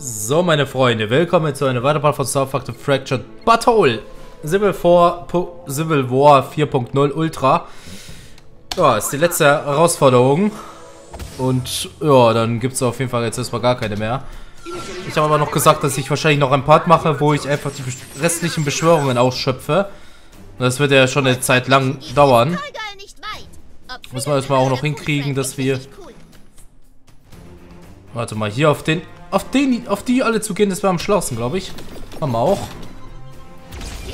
So, meine Freunde, willkommen zu einer weiteren Part von Park The Fractured Butthole. Civil War, Civil War 4.0 Ultra. Ja, ist die letzte Herausforderung. Und ja, dann gibt es auf jeden Fall jetzt erstmal gar keine mehr. Ich habe aber noch gesagt, dass ich wahrscheinlich noch ein Part mache, wo ich einfach die restlichen Beschwörungen ausschöpfe. Das wird ja schon eine Zeit lang dauern. Muss man erstmal auch noch hinkriegen, dass wir... Warte mal, hier auf den auf, den, auf die alle zu gehen, das wäre am schlausten, glaube ich. Haben wir auch.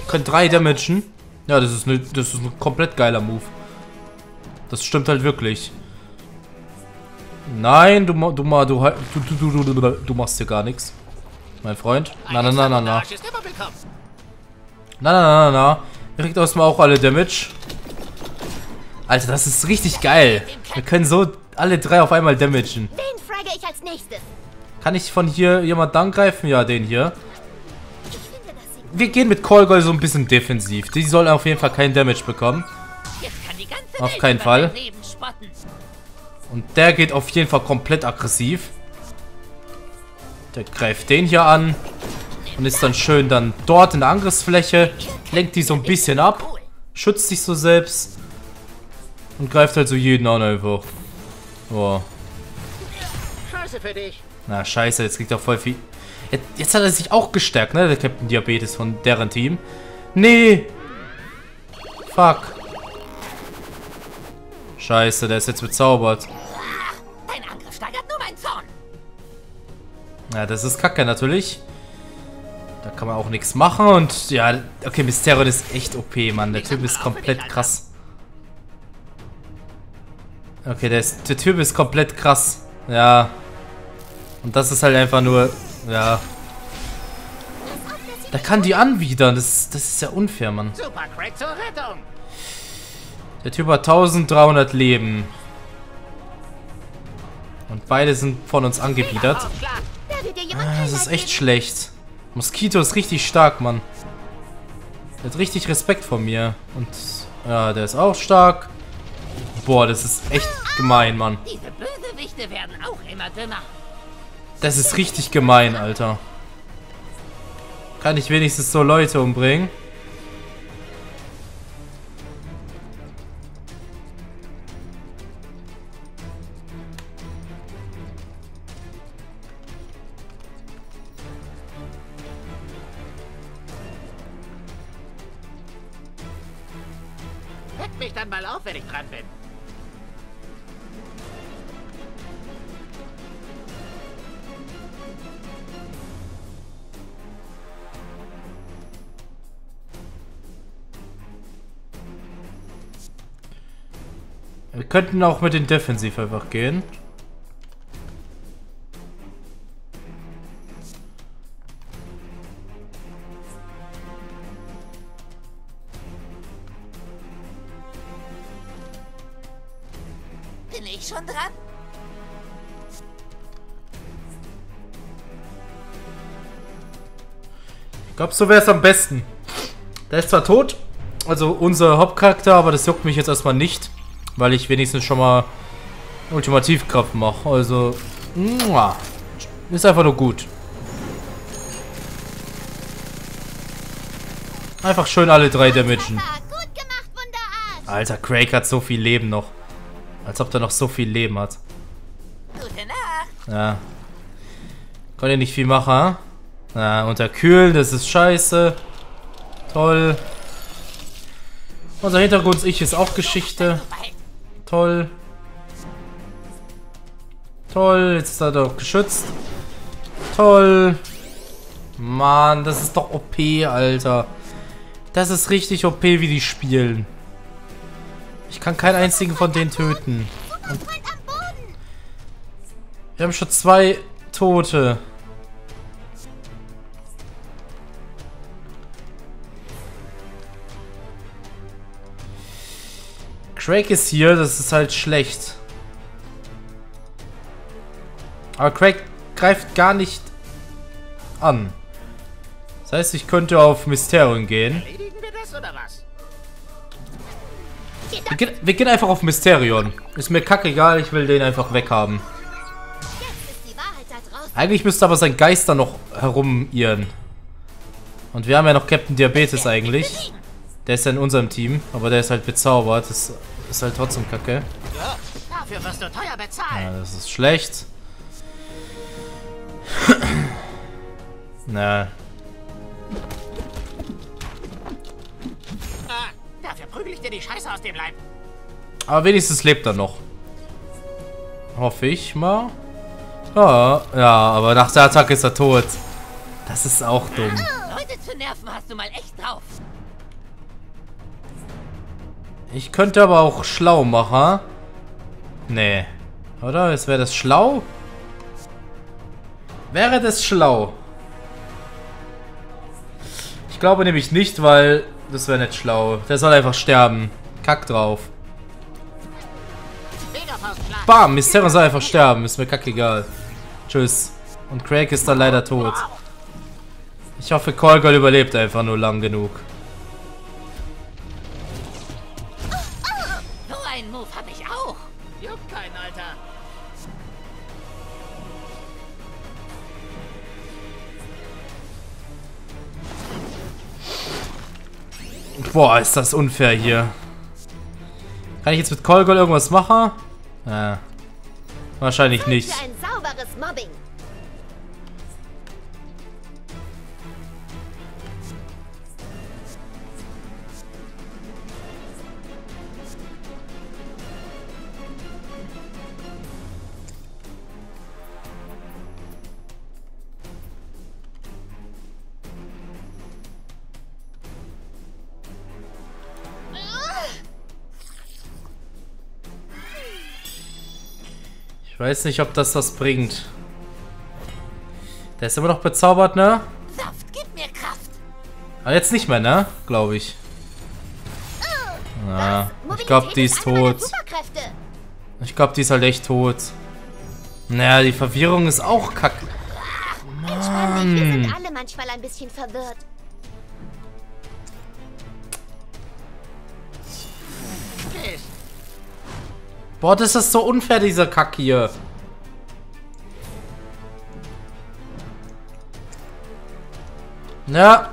Können drei damagen. Ja, das ist, ne, das ist ein komplett geiler Move. Das stimmt halt wirklich. Nein, du, du, du, du, du, du, du machst hier gar nichts. Mein Freund. Na, na, na, na, na. Na, na, na, na. Ihr kriegt erstmal auch alle Damage. Alter, das ist richtig geil. Wir können so alle drei auf einmal damagen. Wen frage ich als nächstes? Kann ich von hier jemand angreifen? Ja, den hier. Wir gehen mit Callgirl so ein bisschen defensiv. Die soll auf jeden Fall keinen Damage bekommen. Auf keinen Fall. Und der geht auf jeden Fall komplett aggressiv. Der greift den hier an. Und ist dann schön dann dort in der Angriffsfläche. Lenkt die so ein bisschen ab. Schützt sich so selbst. Und greift halt so jeden an einfach. Boah. Scheiße für dich. Na, scheiße, jetzt kriegt er voll viel... Jetzt, hat er sich auch gestärkt, ne? Der Captain Diabetes von deren Team. Nee! Fuck. Scheiße, der ist jetzt bezaubert. Dein Angriff steigert nur meinen Zorn. Ja, das ist kacke natürlich. Da kann man auch nichts machen und ja, okay, Mysterion ist echt OP, Mann. Der Typ ist komplett krass. Okay, der, ist, der Typ ist komplett krass. Ja, und das ist halt einfach nur, ja. Da kann die anwidern. Das, das ist ja unfair, Mann. Der Typ hat 1300 Leben. Und beide sind von uns angewidert. Ah, das ist echt schlecht. Moskito ist richtig stark, Mann. Der hat richtig Respekt vor mir. Und ja, der ist auch stark. Boah, das ist echt gemein, Mann. Diese Bösewichte werden auch immer dümmer. Das ist richtig gemein, Alter. Kann ich wenigstens so Leute umbringen? Könnten auch mit den Defensiv einfach gehen. Bin ich schon dran? Ich glaube, so wäre es am besten. Der ist zwar tot, also unser Hauptcharakter, aber das juckt mich jetzt erstmal nicht. Weil ich wenigstens schon mal Ultimativkraft mache. Also, ist einfach nur gut. Einfach schön alle drei damagen. Alter, Craig hat so viel Leben noch. Als ob der noch so viel Leben hat. Ja. Kann ja nicht viel machen, Ja, unterkühlen, das ist scheiße. Toll. Unser Hintergrund-Ich ist auch Geschichte. Toll. Toll, jetzt ist er doch geschützt. Toll. Mann, das ist doch OP, Alter. Das ist richtig OP, wie die spielen. Ich kann keinen einzigen von denen töten. Und wir haben schon zwei Tote. Craig ist hier, das ist halt schlecht. Aber Craig greift gar nicht an. Das heißt, ich könnte auf Mysterion gehen. Wir gehen, wir gehen einfach auf Mysterion. Ist mir kackegal, ich will den einfach weghaben. Eigentlich müsste aber sein Geist da noch herumirren. Und wir haben ja noch Captain Diabetes eigentlich. Der ist ja in unserem Team, aber der ist halt bezaubert. Das ist halt trotzdem kacke. Ja, dafür wirst du teuer bezahlen. Ja, das ist schlecht. Na. Ah, dafür prügel ich dir die Scheiße aus dem Leib. Aber wenigstens lebt er noch. Hoffe ich mal. Ja, ja, aber nach der Attacke ist er tot. Das ist auch dumm. Leute zu nerven hast du mal echt drauf. Ich könnte aber auch schlau machen. Nee. Oder? Es wäre das schlau? Wäre das schlau? Ich glaube nämlich nicht, weil das wäre nicht schlau. Der soll einfach sterben. Kack drauf. Bam, Mysterio soll einfach sterben. Ist mir kackegal. Tschüss. Und Craig ist dann leider tot. Ich hoffe, Colgirl überlebt einfach nur lang genug. Boah, ist das unfair hier. Kann ich jetzt mit Colgirl irgendwas machen? Ja. Wahrscheinlich nicht. Ein sauberes Mobbing. Ich weiß nicht, ob das was bringt. Der ist immer noch bezaubert, ne? Saft, gib mir Kraft. Aber jetzt nicht mehr, ne? Glaube ich. Ja, ich glaube, die ist tot. Ich glaube, die ist halt echt tot. Naja, die Verwirrung ist auch kack. Entspann dich, wir sind alle manchmal ein bisschen verwirrt. Boah, das ist so unfair, dieser Kack hier. Ja.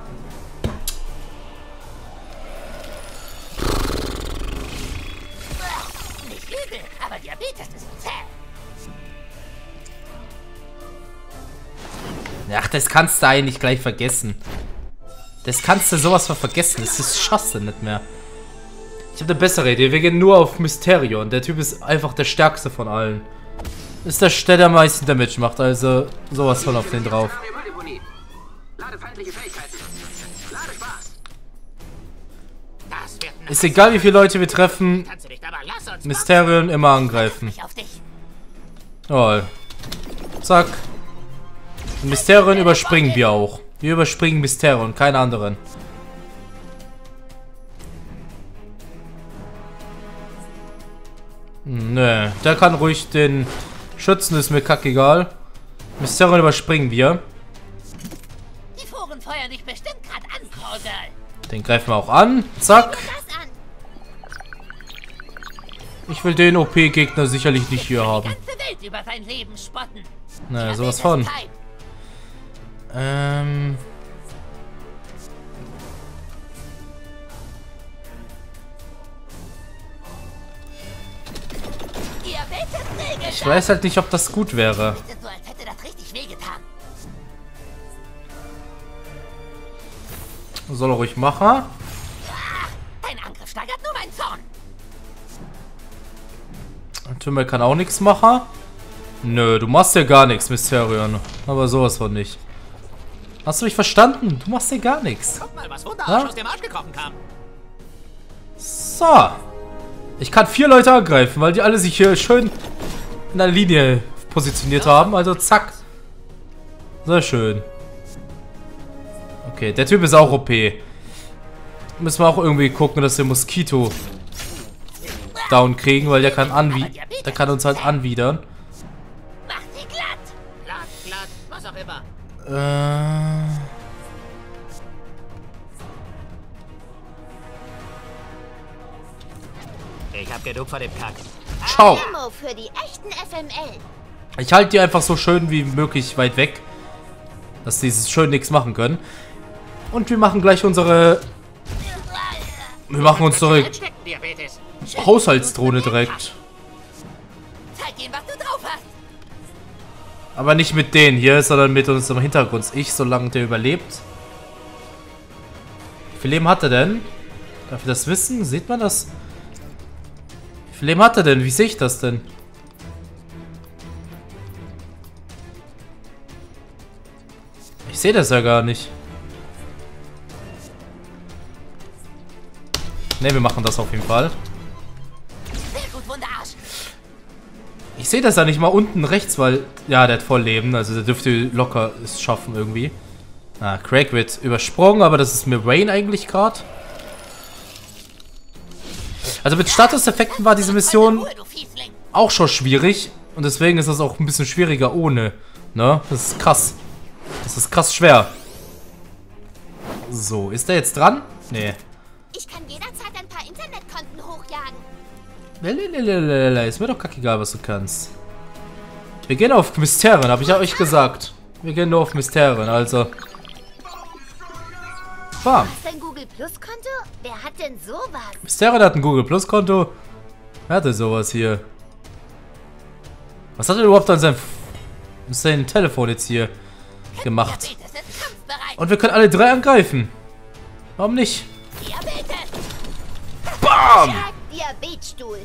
Ach, das kannst du eigentlich gleich vergessen. Das kannst du sowas von vergessen. Das ist Schosse nicht mehr. Ich habe eine bessere Idee. Wir gehen nur auf Mysterion. Der Typ ist einfach der stärkste von allen. Ist der, der, der am meisten Damage macht. Also sowas von auf den drauf. Ist egal, wie viele Leute wir treffen. Mysterion immer angreifen. Jawohl. Zack. Mysterion überspringen wir auch. Wir überspringen Mysterion, keine anderen. Nö, der kann ruhig den schützen, ist mir kackegal. Mysterion überspringen wir. Die Foren feuern dich bestimmt gerade an, Callgirl. Den greifen wir auch an. Zack. Ich will den OP-Gegner sicherlich nicht hier haben. Naja, sowas von. Ähm... Ich weiß halt nicht, ob das gut wäre. Soll er ruhig machen. Dein Angriff steigert nur meinen Zorn. Tümmel kann auch nichts machen. Nö, du machst ja gar nichts, Mysterion. Aber sowas von nicht. Hast du mich verstanden? Du machst ja gar nichts. Guck mal, was Ja? Wunderarsch aus dem Arsch gekrochen kam. So. Ich kann vier Leute angreifen, weil die alle sich hier schön in der Linie positioniert haben. Also zack. Sehr schön. Okay, der Typ ist auch OP. Müssen wir auch irgendwie gucken, dass wir Moskito down kriegen, weil der kann anwi der kann uns halt anwidern. Mach sie glatt. Glatt, glatt, was auch immer. Äh. Ich hab genug von dem Kack. Ciao. Ich halte die einfach so schön wie möglich weit weg. Dass die schön nichts machen können. Und wir machen gleich unsere... Wir machen unsere Haushaltsdrohne direkt. Zeig ihnen, was du drauf hast. Aber nicht mit denen hier, sondern mit unserem Hintergrund. Ich, solange der überlebt. Wie viel Leben hat er denn? Darf ich das wissen? Sieht man das? Viel Leben hat er denn? Wie sehe ich das denn? Ich sehe das ja gar nicht. Ne, wir machen das auf jeden Fall. Ich sehe das ja nicht mal unten rechts, weil... Ja, der hat voll Leben. Also der dürfte locker es schaffen irgendwie. Ah, Craig wird übersprungen, aber das ist mir Wayne eigentlich gerade. Also mit Statuseffekten war diese Mission auch schon schwierig. Und deswegen ist das auch ein bisschen schwieriger ohne. Ne? Das ist krass. Das ist krass schwer. So, ist der jetzt dran? Nee. Ich kann jederzeit ein paar Internetkonten hochjagen. Lalalala, Ist mir doch kackegal, was du kannst. Wir gehen auf Mysterien, habe ich euch gesagt. Wir gehen nur auf Mysterien, also. Bam. Hast du ein Google Plus Konto? Wer hat denn sowas? Mysterien hat ein Google Plus Konto. Wer hatte sowas hier? Was hat er überhaupt an seinem, sein Telefon jetzt hier gemacht? Und wir können alle drei angreifen. Warum nicht? Diabetes. Bam! Diabetstuhl.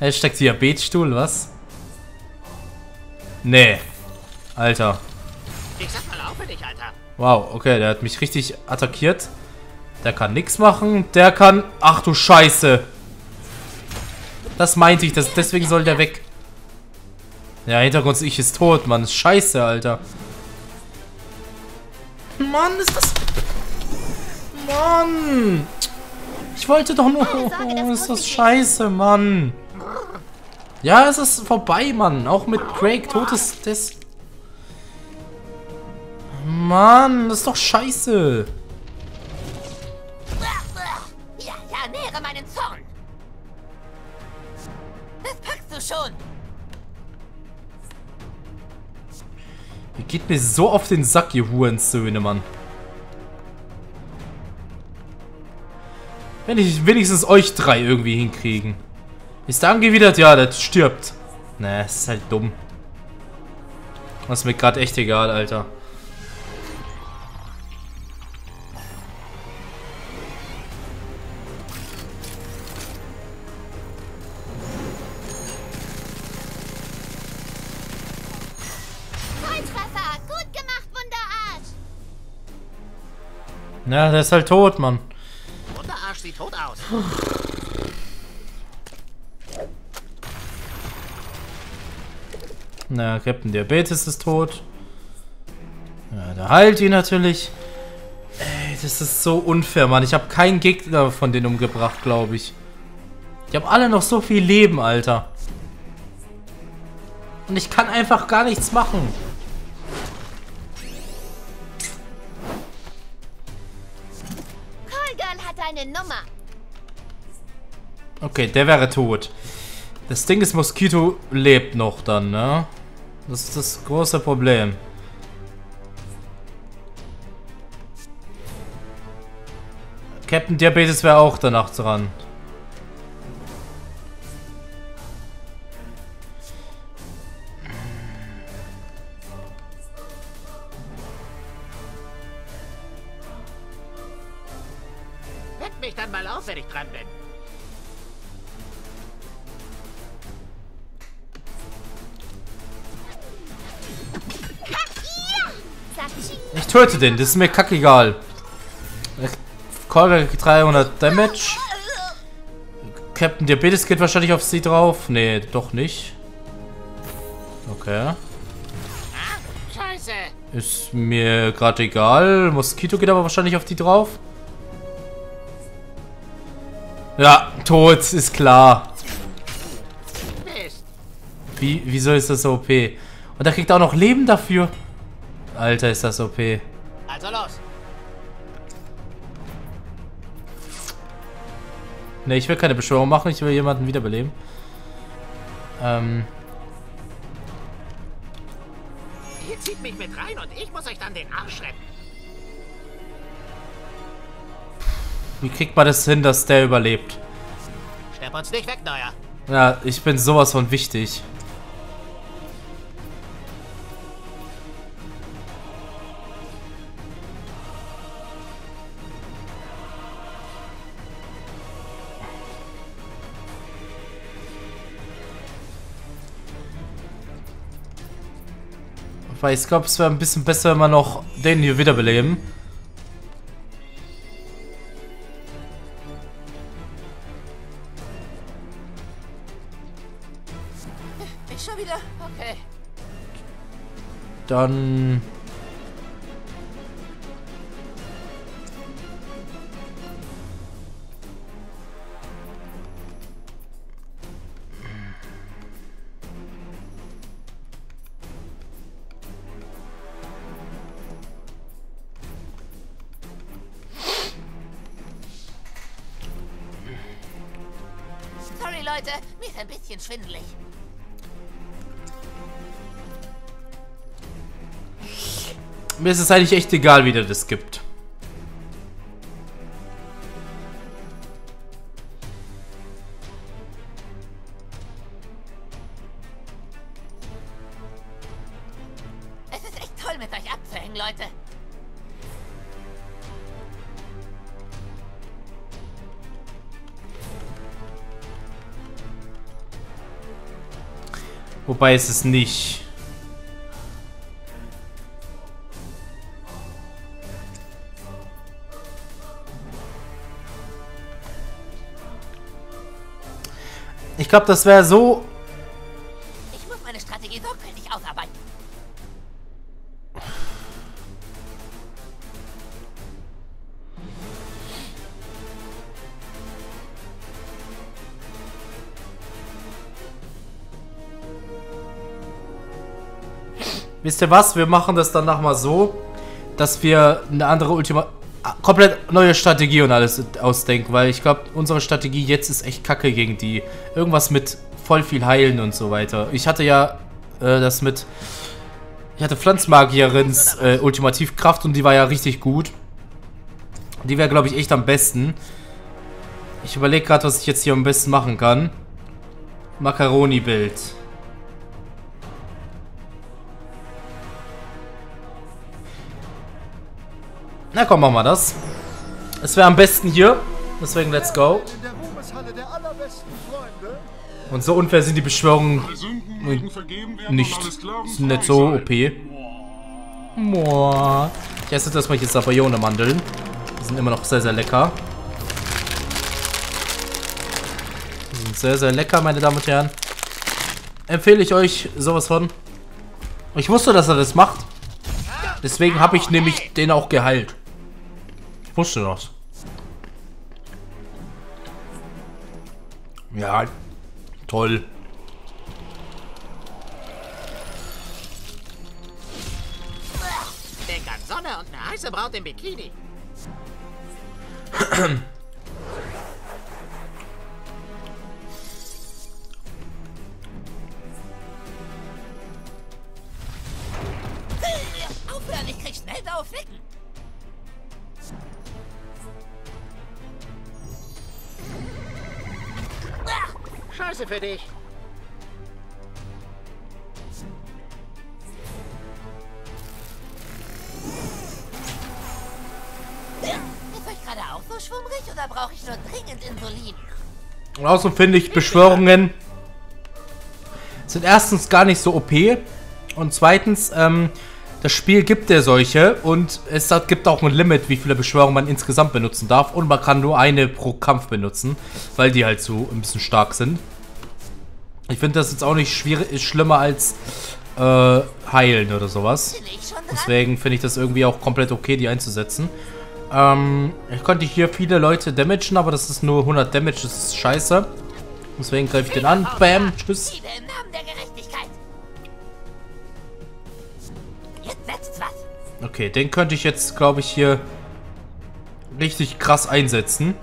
Hashtag Diabetstuhl, was? Nee. Alter. Ich sag mal auf für dich, Alter. Wow, okay, der hat mich richtig attackiert. Der kann nichts machen. Der kann... Ach du Scheiße. Das meinte ich. Das, deswegen soll der weg. Ja, Hintergrund ich ist tot, Mann. Scheiße, Alter. Mann, ist das... Mann. Ich wollte doch nur... Oh, ist das scheiße, Mann. Ja, es ist vorbei, Mann. Auch mit Craig tot ist das... Mann, das ist doch scheiße. Ja, ja, nähere meinen Zorn. Das packst du schon. Ihr geht mir so auf den Sack, ihr Hurensöhne, Mann. Wenn ich wenigstens euch drei irgendwie hinkriegen. Ist der angewidert? Ja, der stirbt. Ne, ist halt dumm. Das ist mir gerade echt egal, Alter. Ja, der ist halt tot, Mann. Wunderarsch sieht tot aus. Na, Captain Diabetes ist tot. Ja, der heilt ihn natürlich. Ey, das ist so unfair, Mann. Ich habe keinen Gegner von denen umgebracht, glaube ich. Die haben alle noch so viel Leben, Alter. Und ich kann einfach gar nichts machen. Girl hat eine Nummer. Okay, der wäre tot. Das Ding ist, Mosquito lebt noch dann, ne? Das ist das große Problem. Captain Diabetes wäre auch danach dran. Töte den, das ist mir kackegal. Kolbe 300 Damage. Captain Diabetes geht wahrscheinlich auf sie drauf. Nee, doch nicht. Okay. Ist mir gerade egal. Moskito geht aber wahrscheinlich auf die drauf. Ja, tot, ist klar. Wie, wieso ist das OP? Und da kriegt er auch noch Leben dafür. Alter, ist das OP. Also los. Ne, ich will keine Beschwörung machen, ich will jemanden wiederbeleben. Ähm. euch mit rein und ich muss euch dann den Arsch retten. Wie kriegt man das hin, dass der überlebt? Schlepp uns nicht weg, Neuer. Ja, ich bin sowas von wichtig. Weil ich glaube, es wäre ein bisschen besser, wenn wir noch den hier wiederbeleben. Ich schon wieder? Okay. Dann... bisschen schwindelig. Mir ist es eigentlich echt egal, wie der das gibt. Wobei ist es nicht. Ich glaube, das wäre so... Wisst ihr was? Wir machen das danach mal so, dass wir eine andere Ultima... komplett neue Strategie und alles ausdenken, weil ich glaube, unsere Strategie jetzt ist echt kacke gegen die. Irgendwas mit voll viel heilen und so weiter. Ich hatte ja äh, das mit... Ich hatte Pflanzmagierins äh, Ultimativkraft und die war ja richtig gut. Die wäre, glaube ich, echt am besten. Ich überlege gerade, was ich jetzt hier am besten machen kann. Macaroni-Bild. Na komm, machen wir das. Es wäre am besten hier. Deswegen let's go. Und so unfair sind die Beschwörungen nicht. Sind nicht so. OP. Ich esse jetzt erstmal hier Sapayone-Mandeln. Die sind immer noch sehr, sehr lecker. Die sind sehr, sehr lecker, meine Damen und Herren. Empfehle ich euch sowas von. Ich wusste, dass er das macht. Deswegen habe ich nämlich den auch geheilt. Ich wusste das. Ja, toll. Denk an Sonne und eine heiße Braut im Bikini. Aufhören, ich krieg schnell blaue Flecken. Scheiße für dich. Ist euch gerade auch so schwummrig oder brauche ich nur dringend Insulin? Und außerdem finde ich Beschwörungen sind erstens gar nicht so OP und zweitens, ähm, das Spiel gibt ja solche und es gibt auch ein Limit, wie viele Beschwörungen man insgesamt benutzen darf und man kann nur eine pro Kampf benutzen, weil die halt so ein bisschen stark sind. Ich finde das jetzt auch nicht schlimmer als äh, heilen oder sowas. Deswegen finde ich das irgendwie auch komplett okay, die einzusetzen. Ähm, ich konnte hier viele Leute damagen, aber das ist nur 100 Damage, das ist scheiße. Deswegen greife ich den an. Bam, tschüss. Okay, den könnte ich jetzt, glaube ich, hier richtig krass einsetzen.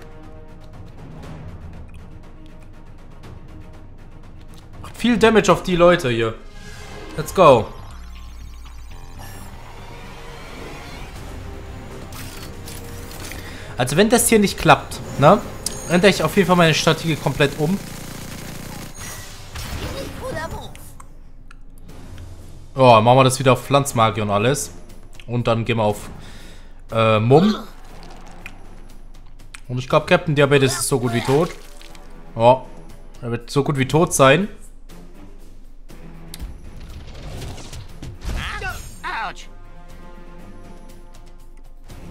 Macht viel Damage auf die Leute hier. Let's go. Also wenn das hier nicht klappt, ne? Ändere ich auf jeden Fall meine Strategie komplett um. Oh, machen wir das wieder auf Pflanzmagie und alles. Und dann gehen wir auf äh, Mumm. Und ich glaube, Captain Diabetes ist so gut wie tot. Ja, er wird so gut wie tot sein.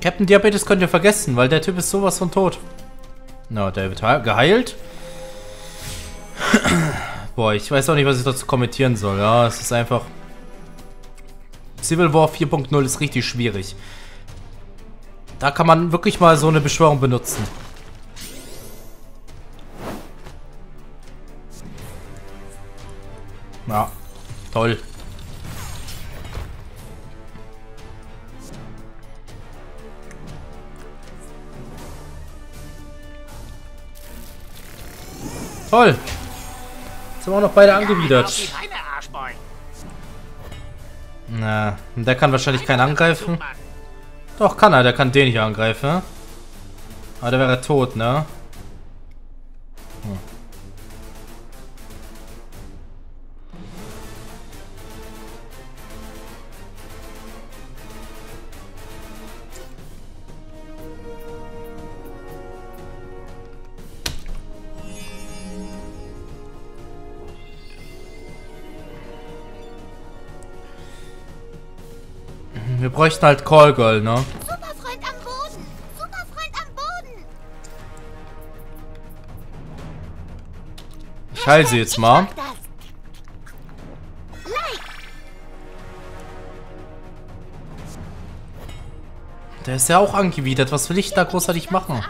Captain Diabetes könnt ihr vergessen, weil der Typ ist sowas von tot. Na, der wird geheilt. Boah, ich weiß auch nicht, was ich dazu kommentieren soll. Ja, es ist einfach... Civil War 4.0 ist richtig schwierig. Da kann man wirklich mal so eine Beschwörung benutzen. Ja, toll. Toll. Jetzt sind wir auch noch beide angewidert. Na, der kann wahrscheinlich keinen angreifen. Doch, kann er. Der kann den nicht angreifen. Aber der wäre tot, ne? Wir bräuchten halt Call Girl, ne? Superfreund am Boden! Superfreund am Boden! Ich heile sie jetzt mal. Der ist ja auch angewidert. Was will ich da großartig machen?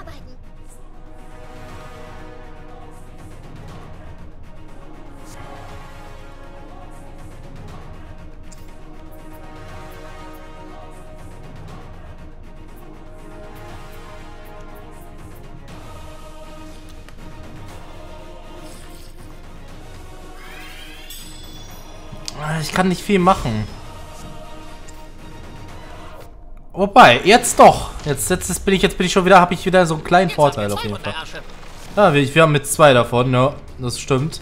Ich kann nicht viel machen. Wobei, jetzt doch. Jetzt, jetzt, bin ich jetzt bin ich schon wieder, habe ich wieder so einen kleinen Vorteil auf jeden Fall. Ja, wir, wir haben jetzt zwei davon, ja, das stimmt.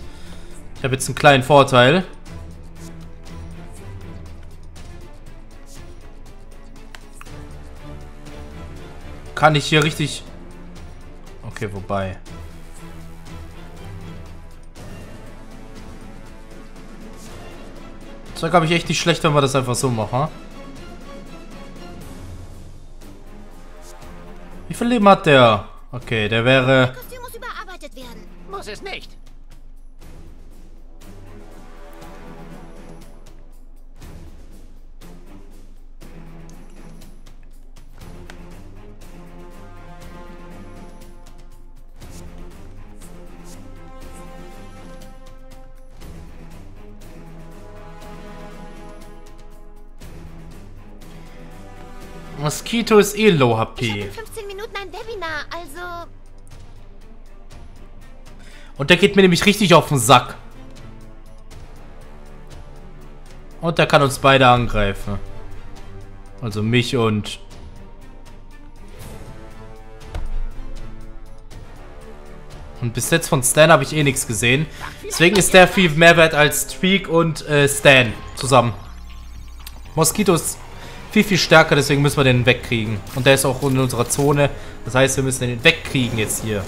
Ich habe jetzt einen kleinen Vorteil. Kann ich hier richtig... Okay, wobei... Das wäre, glaube ich, echt nicht schlecht, wenn wir das einfach so machen. Wie viel Leben hat der? Okay, der wäre... Das Kostüm muss überarbeitet werden. Muss es nicht. Mosquito ist eh low HP. Ich in 15 Minuten ein Webinar, also... Und der geht mir nämlich richtig auf den Sack. Und der kann uns beide angreifen. Also mich und... Und bis jetzt von Stan habe ich eh nichts gesehen. Deswegen ist der viel mehr wert als Tweak und äh, Stan zusammen. Moskitos viel, viel stärker, deswegen müssen wir den wegkriegen. Und der ist auch in unserer Zone. Das heißt, wir müssen den wegkriegen jetzt hier.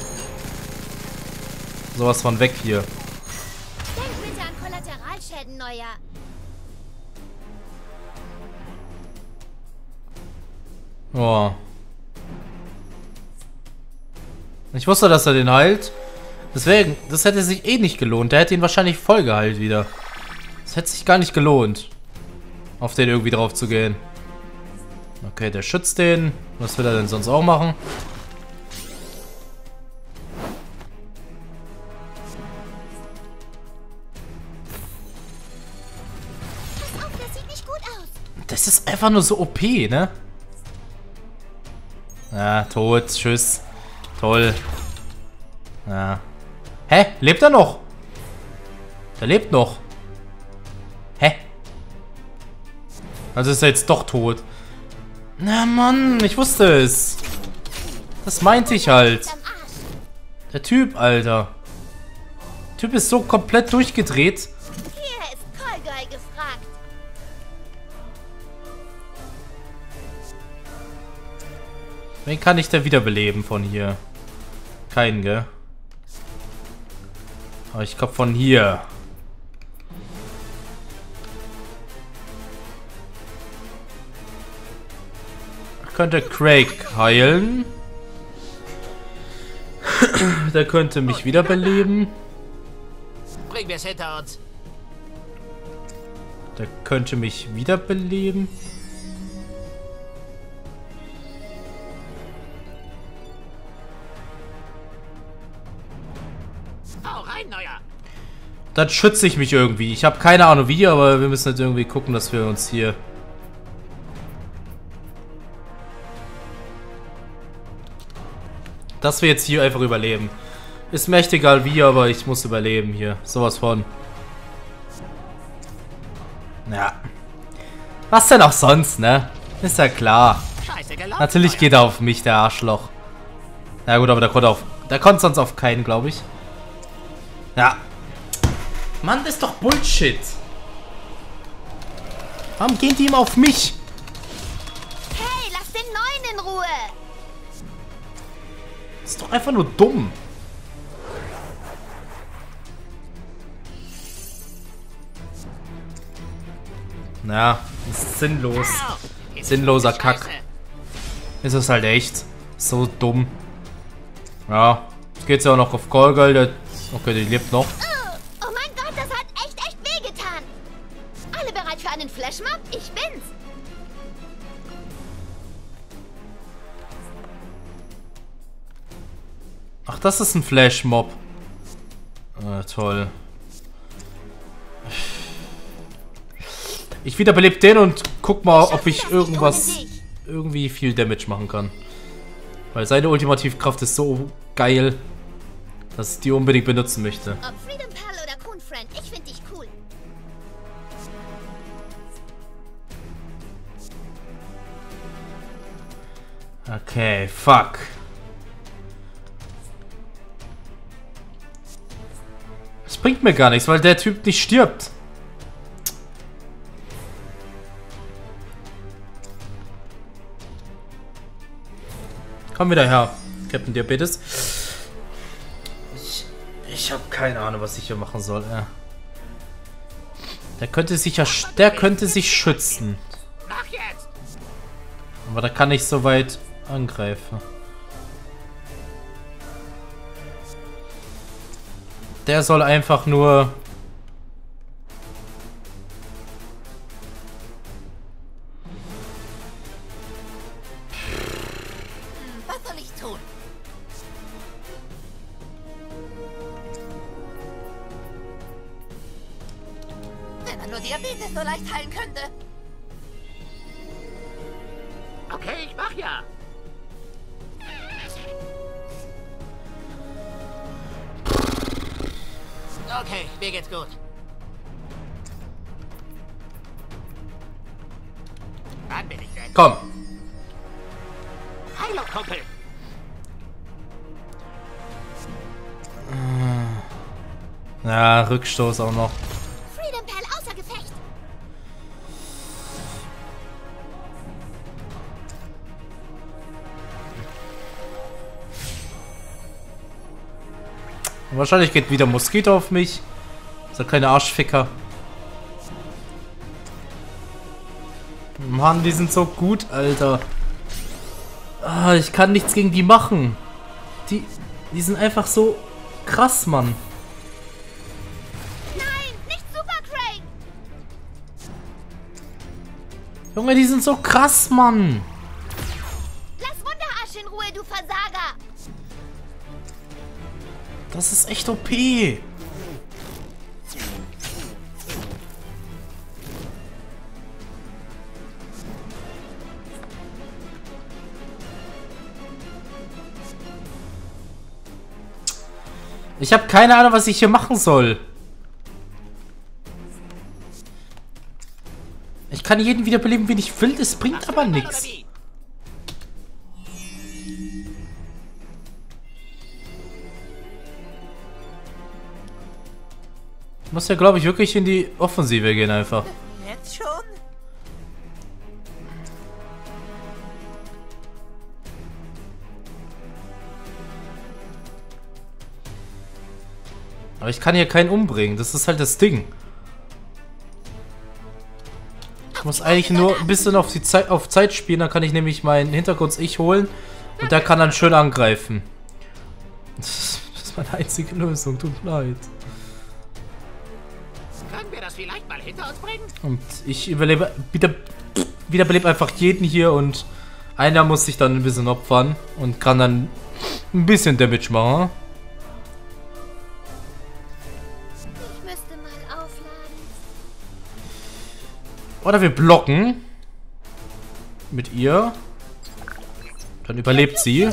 Sowas von weg hier. Denk bitte an Kollateralschäden, Neuer. Oh. Ich wusste, dass er den heilt. Deswegen, das hätte sich eh nicht gelohnt. Der hätte ihn wahrscheinlich voll geheilt wieder. Das hätte sich gar nicht gelohnt, auf den irgendwie drauf zu gehen. Okay, der schützt den. Was will er denn sonst auch machen? Das ist einfach nur so OP, ne? Ja, tot. Tschüss. Toll. Ja. Hä? Lebt er noch? Der lebt noch. Hä? Also ist er jetzt doch tot. Na Mann, ich wusste es. Das meinte ich halt. Der Typ, Alter. Der Typ ist so komplett durchgedreht. Hier ist Callgirl gefragt. Wen kann ich da wiederbeleben von hier? Keinen, gell? Aber ich glaube von hier. Könnte Craig heilen. Der könnte mich wiederbeleben. Der könnte mich wiederbeleben. Dann schütze ich mich irgendwie. Ich habe keine Ahnung wie, aber wir müssen jetzt irgendwie gucken, dass wir uns hier... Dass wir jetzt hier einfach überleben. Ist mir echt egal wie, aber ich muss überleben hier. Sowas von. Ja. Was denn auch sonst, ne? Ist ja klar. Natürlich geht er auf mich, der Arschloch. Ja gut, aber der konnte auf... Der konnte sonst auf keinen, glaube ich. Ja. Mann, das ist doch Bullshit. Warum gehen die immer auf mich? Das ist doch einfach nur dumm. Das ist sinnlos. Sinnloser Kack. Ist es halt echt. So dumm. Ja. Jetzt geht's ja auch noch auf. Der okay, die lebt noch. Das ist ein Flashmob. Ah, toll. Ich wiederbelebe den und guck mal, ob ich irgendwas irgendwie viel Damage machen kann. Weil seine Ultimativkraft ist so geil, dass ich die unbedingt benutzen möchte. Ob Freedom Pal oder Coon Friend, ich find dich cool. Okay, fuck. Bringt mir gar nichts, weil der Typ nicht stirbt. Komm wieder her, Captain Diabetes. Ich, ich habe keine Ahnung, was ich hier machen soll. Ja. Der könnte sich ja, sch- der könnte sich schützen. Aber da kann ich so weit angreifen. Der soll einfach nur... Rückstoß auch noch. Freedom Pal außer Gefecht. Und wahrscheinlich geht wieder Moskito auf mich. So kleine Arschficker. Mann, die sind so gut, Alter. Ah, ich kann nichts gegen die machen. Die, die sind einfach so krass, Mann. Junge, die sind so krass, Mann. Lass Wunderarsch in Ruhe, du Versager. Das ist echt OP. Ich habe keine Ahnung, was ich hier machen soll. kann jeden wiederbeleben, wen ich will. Es bringt aber nichts. Ich Muss ja, glaube ich, wirklich in die Offensive gehen einfach. Jetzt schon? Aber ich kann hier keinen umbringen. Das ist halt das Ding. Ich muss eigentlich nur ein bisschen auf, die Zeit, auf Zeit spielen. Dann kann ich nämlich mein Hintergrunds-Ich holen. Und der kann dann schön angreifen. Das ist meine einzige Lösung. Tut mir leid. Können wir das vielleicht mal hinter uns bringen? Und ich überlebe... Wieder, wiederbelebe einfach jeden hier und einer muss sich dann ein bisschen opfern und kann dann ein bisschen Damage machen. Oder wir blocken. Mit ihr. Dann überlebt sie.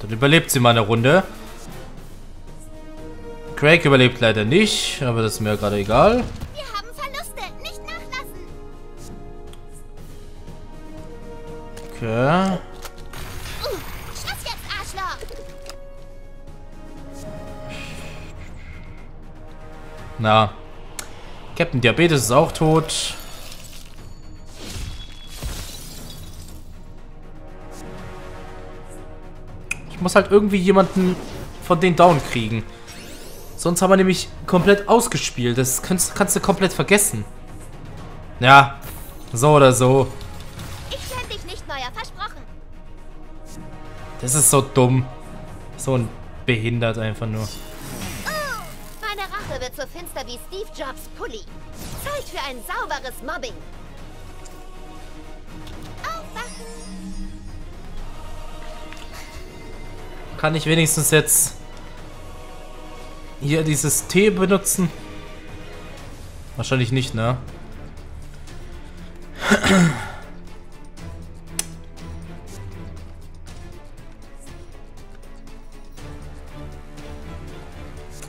Dann überlebt sie mal eine Runde. Craig überlebt leider nicht, aber das ist mir gerade egal. Okay. Na. Captain Diabetes ist auch tot. Ich muss halt irgendwie jemanden von denen down kriegen. Sonst haben wir nämlich komplett ausgespielt. Das kannst, kannst du komplett vergessen. Ja, so oder so. Ich dich nicht neuer. Versprochen. Das ist so dumm. So ein behindert einfach nur. Finster wie Steve Jobs Pulli. Zeit für ein sauberes Mobbing. Aufwachen. Kann ich wenigstens jetzt hier dieses T benutzen? Wahrscheinlich nicht, ne?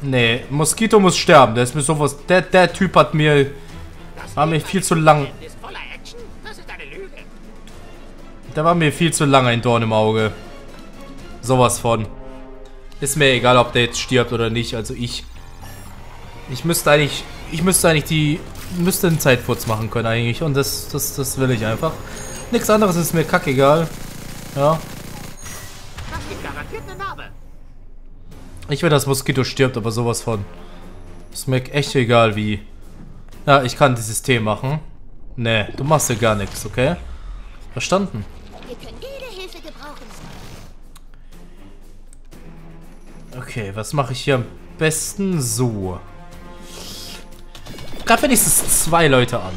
Nee, Mosquito muss sterben. Der ist mir sowas. Der, der Typ hat mir. War mir viel zu lang. Der war mir viel zu lange ein Dorn im Auge. Sowas von. Ist mir egal, ob der jetzt stirbt oder nicht. Also ich. Ich müsste eigentlich. Ich müsste eigentlich die. Müsste einen Zeitfurz machen können eigentlich. Und das, das, das will ich einfach. Nichts anderes ist mir kackegal. Ja. Ich will, dass Moskito stirbt, aber sowas von. Ist mir echt egal wie. Ja, ich kann dieses T machen. Nee, du machst ja gar nichts, okay? Verstanden. Wir können jede Hilfe gebrauchen. Okay, was mache ich hier am besten? So. Greif wenigstens zwei Leute an.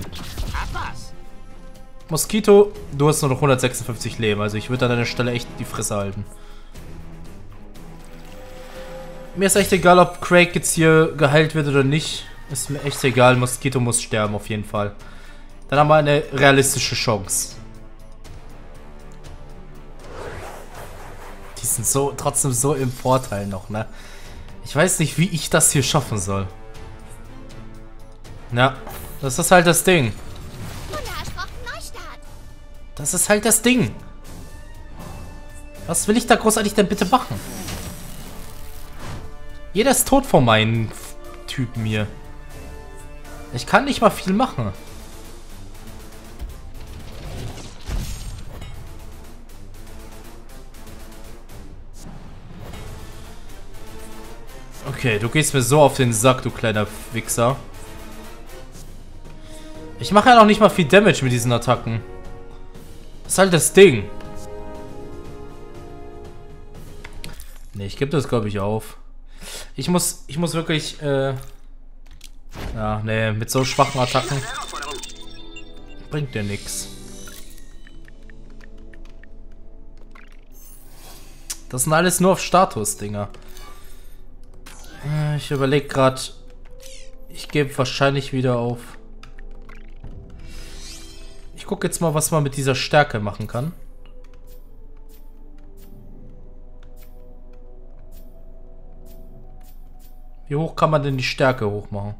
Moskito, du hast nur noch 156 Leben, also ich würde an deiner Stelle echt die Fresse halten. Mir ist echt egal, ob Craig jetzt hier geheilt wird oder nicht. Ist mir echt egal, Moskito muss sterben auf jeden Fall. Dann haben wir eine realistische Chance. Die sind so trotzdem so im Vorteil noch, ne? Ich weiß nicht, wie ich das hier schaffen soll. Ja, das ist halt das Ding. Das ist halt das Ding. Was will ich da großartig denn bitte machen? Jeder ist tot vor meinen Typen hier. Ich kann nicht mal viel machen. Okay, du gehst mir so auf den Sack, du kleiner Wichser. Ich mache ja noch nicht mal viel Damage mit diesen Attacken. Das ist halt das Ding. Ne, ich gebe das, glaube ich, auf. Ich muss, ich muss wirklich, äh... Ja, ne, mit so schwachen Attacken bringt dir nix. Das sind alles nur auf Status-Dinger. Äh, Ich überlege gerade, ich gebe wahrscheinlich wieder auf. Ich gucke jetzt mal, was man mit dieser Stärke machen kann. Wie hoch kann man denn die Stärke hochmachen?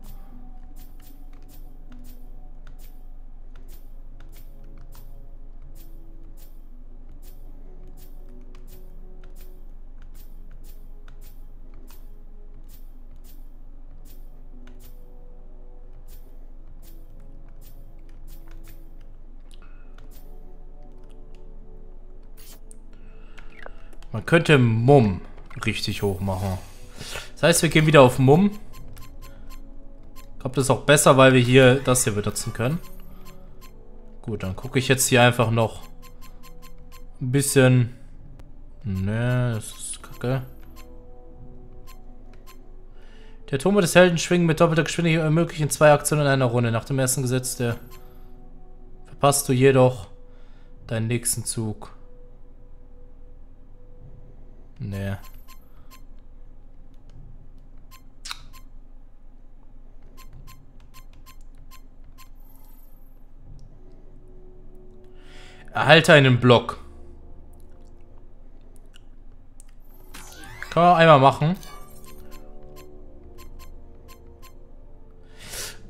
Man könnte Mumm richtig hoch machen. Das heißt, wir gehen wieder auf Mumm. Ich glaube, das ist auch besser, weil wir hier das hier benutzen können. Gut, dann gucke ich jetzt hier einfach noch ein bisschen... Ne, das ist kacke. Der Turm des Helden schwingen mit doppelter Geschwindigkeit ermöglichen zwei Aktionen in einer Runde. Nach dem ersten Gesetz der verpasst du jedoch deinen nächsten Zug. Nee. Erhalte einen Block. Kann man einmal machen.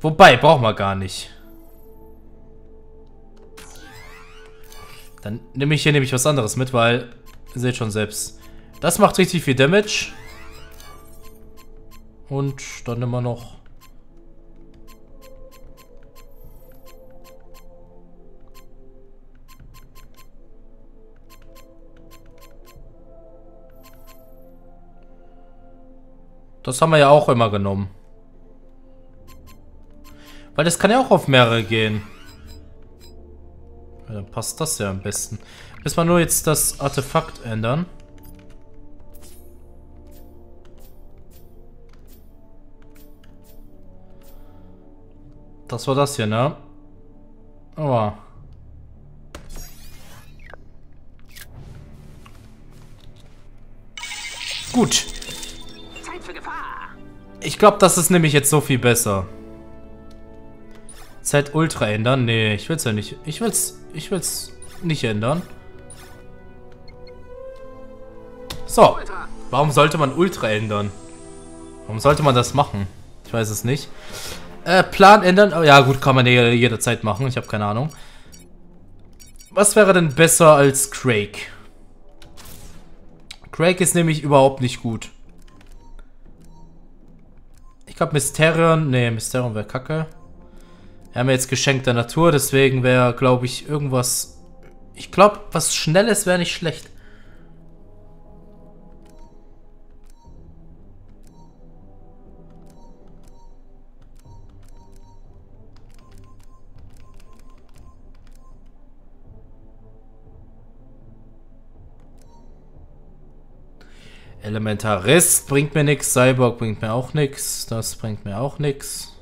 Wobei, brauchen wir gar nicht. Dann nehme ich hier nämlich was anderes mit, weil, ihr seht schon selbst, das macht richtig viel Damage. Und dann immer noch... Das haben wir ja auch immer genommen. Weil das kann ja auch auf mehrere gehen. Ja, dann passt das ja am besten. Müssen wir nur jetzt das Artefakt ändern. Das war das hier, ne? Aber... Gut. Ich glaube, das ist nämlich jetzt so viel besser. Z Ultra ändern? Nee, ich will's ja nicht. Ich will's. Ich will's nicht ändern. So. Warum sollte man Ultra ändern? Warum sollte man das machen? Ich weiß es nicht. Äh, Plan ändern. Oh, ja, gut, kann man jederzeit machen. Ich habe keine Ahnung. Was wäre denn besser als Craig? Craig ist nämlich überhaupt nicht gut. Ich glaube Mysterion. Nee, Mysterion wäre kacke. Wir haben jetzt Geschenk der Natur, deswegen wäre, glaube ich, irgendwas... Ich glaube, was Schnelles wäre nicht schlecht. Elementarist bringt mir nichts, Cyborg bringt mir auch nichts, das bringt mir auch nichts.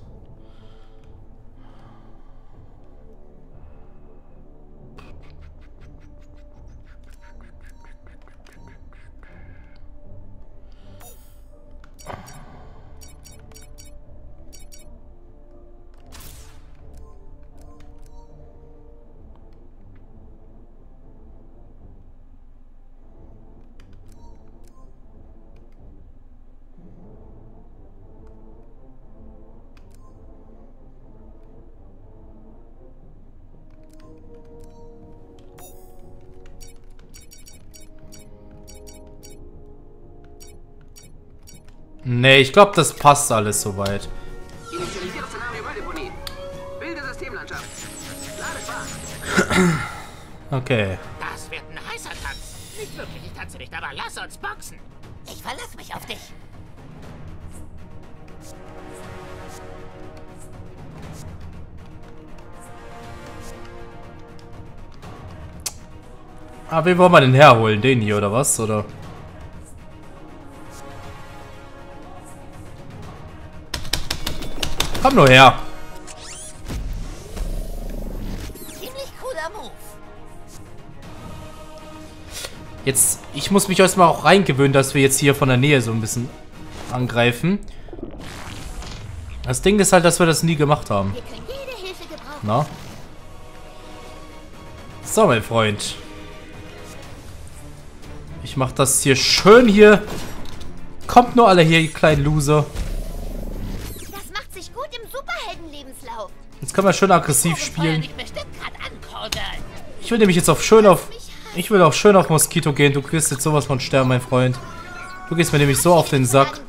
Nee, ich glaube, das passt alles soweit. Okay. Das wird ein heißer Tanz. Nicht wirklich, ich tanze nicht, aber lass uns boxen. Ich verlasse mich auf dich. Ah, wen wollen wir denn herholen? Den hier oder was? Oder? Komm nur her. Ziemlich cooler Move. Jetzt, ich muss mich erstmal auch reingewöhnen, dass wir jetzt hier von der Nähe so ein bisschen angreifen. Das Ding ist halt, dass wir das nie gemacht haben. Na? So, mein Freund. Ich mach das hier schön hier. Kommt nur alle hier, ihr kleinen Loser. Können wir schön aggressiv spielen. Ich will nämlich jetzt auf schön auf... Ich will auch schön auf Moskito gehen. Du kriegst jetzt sowas von sterben, mein Freund. Du gehst mir nämlich so auf den Sack.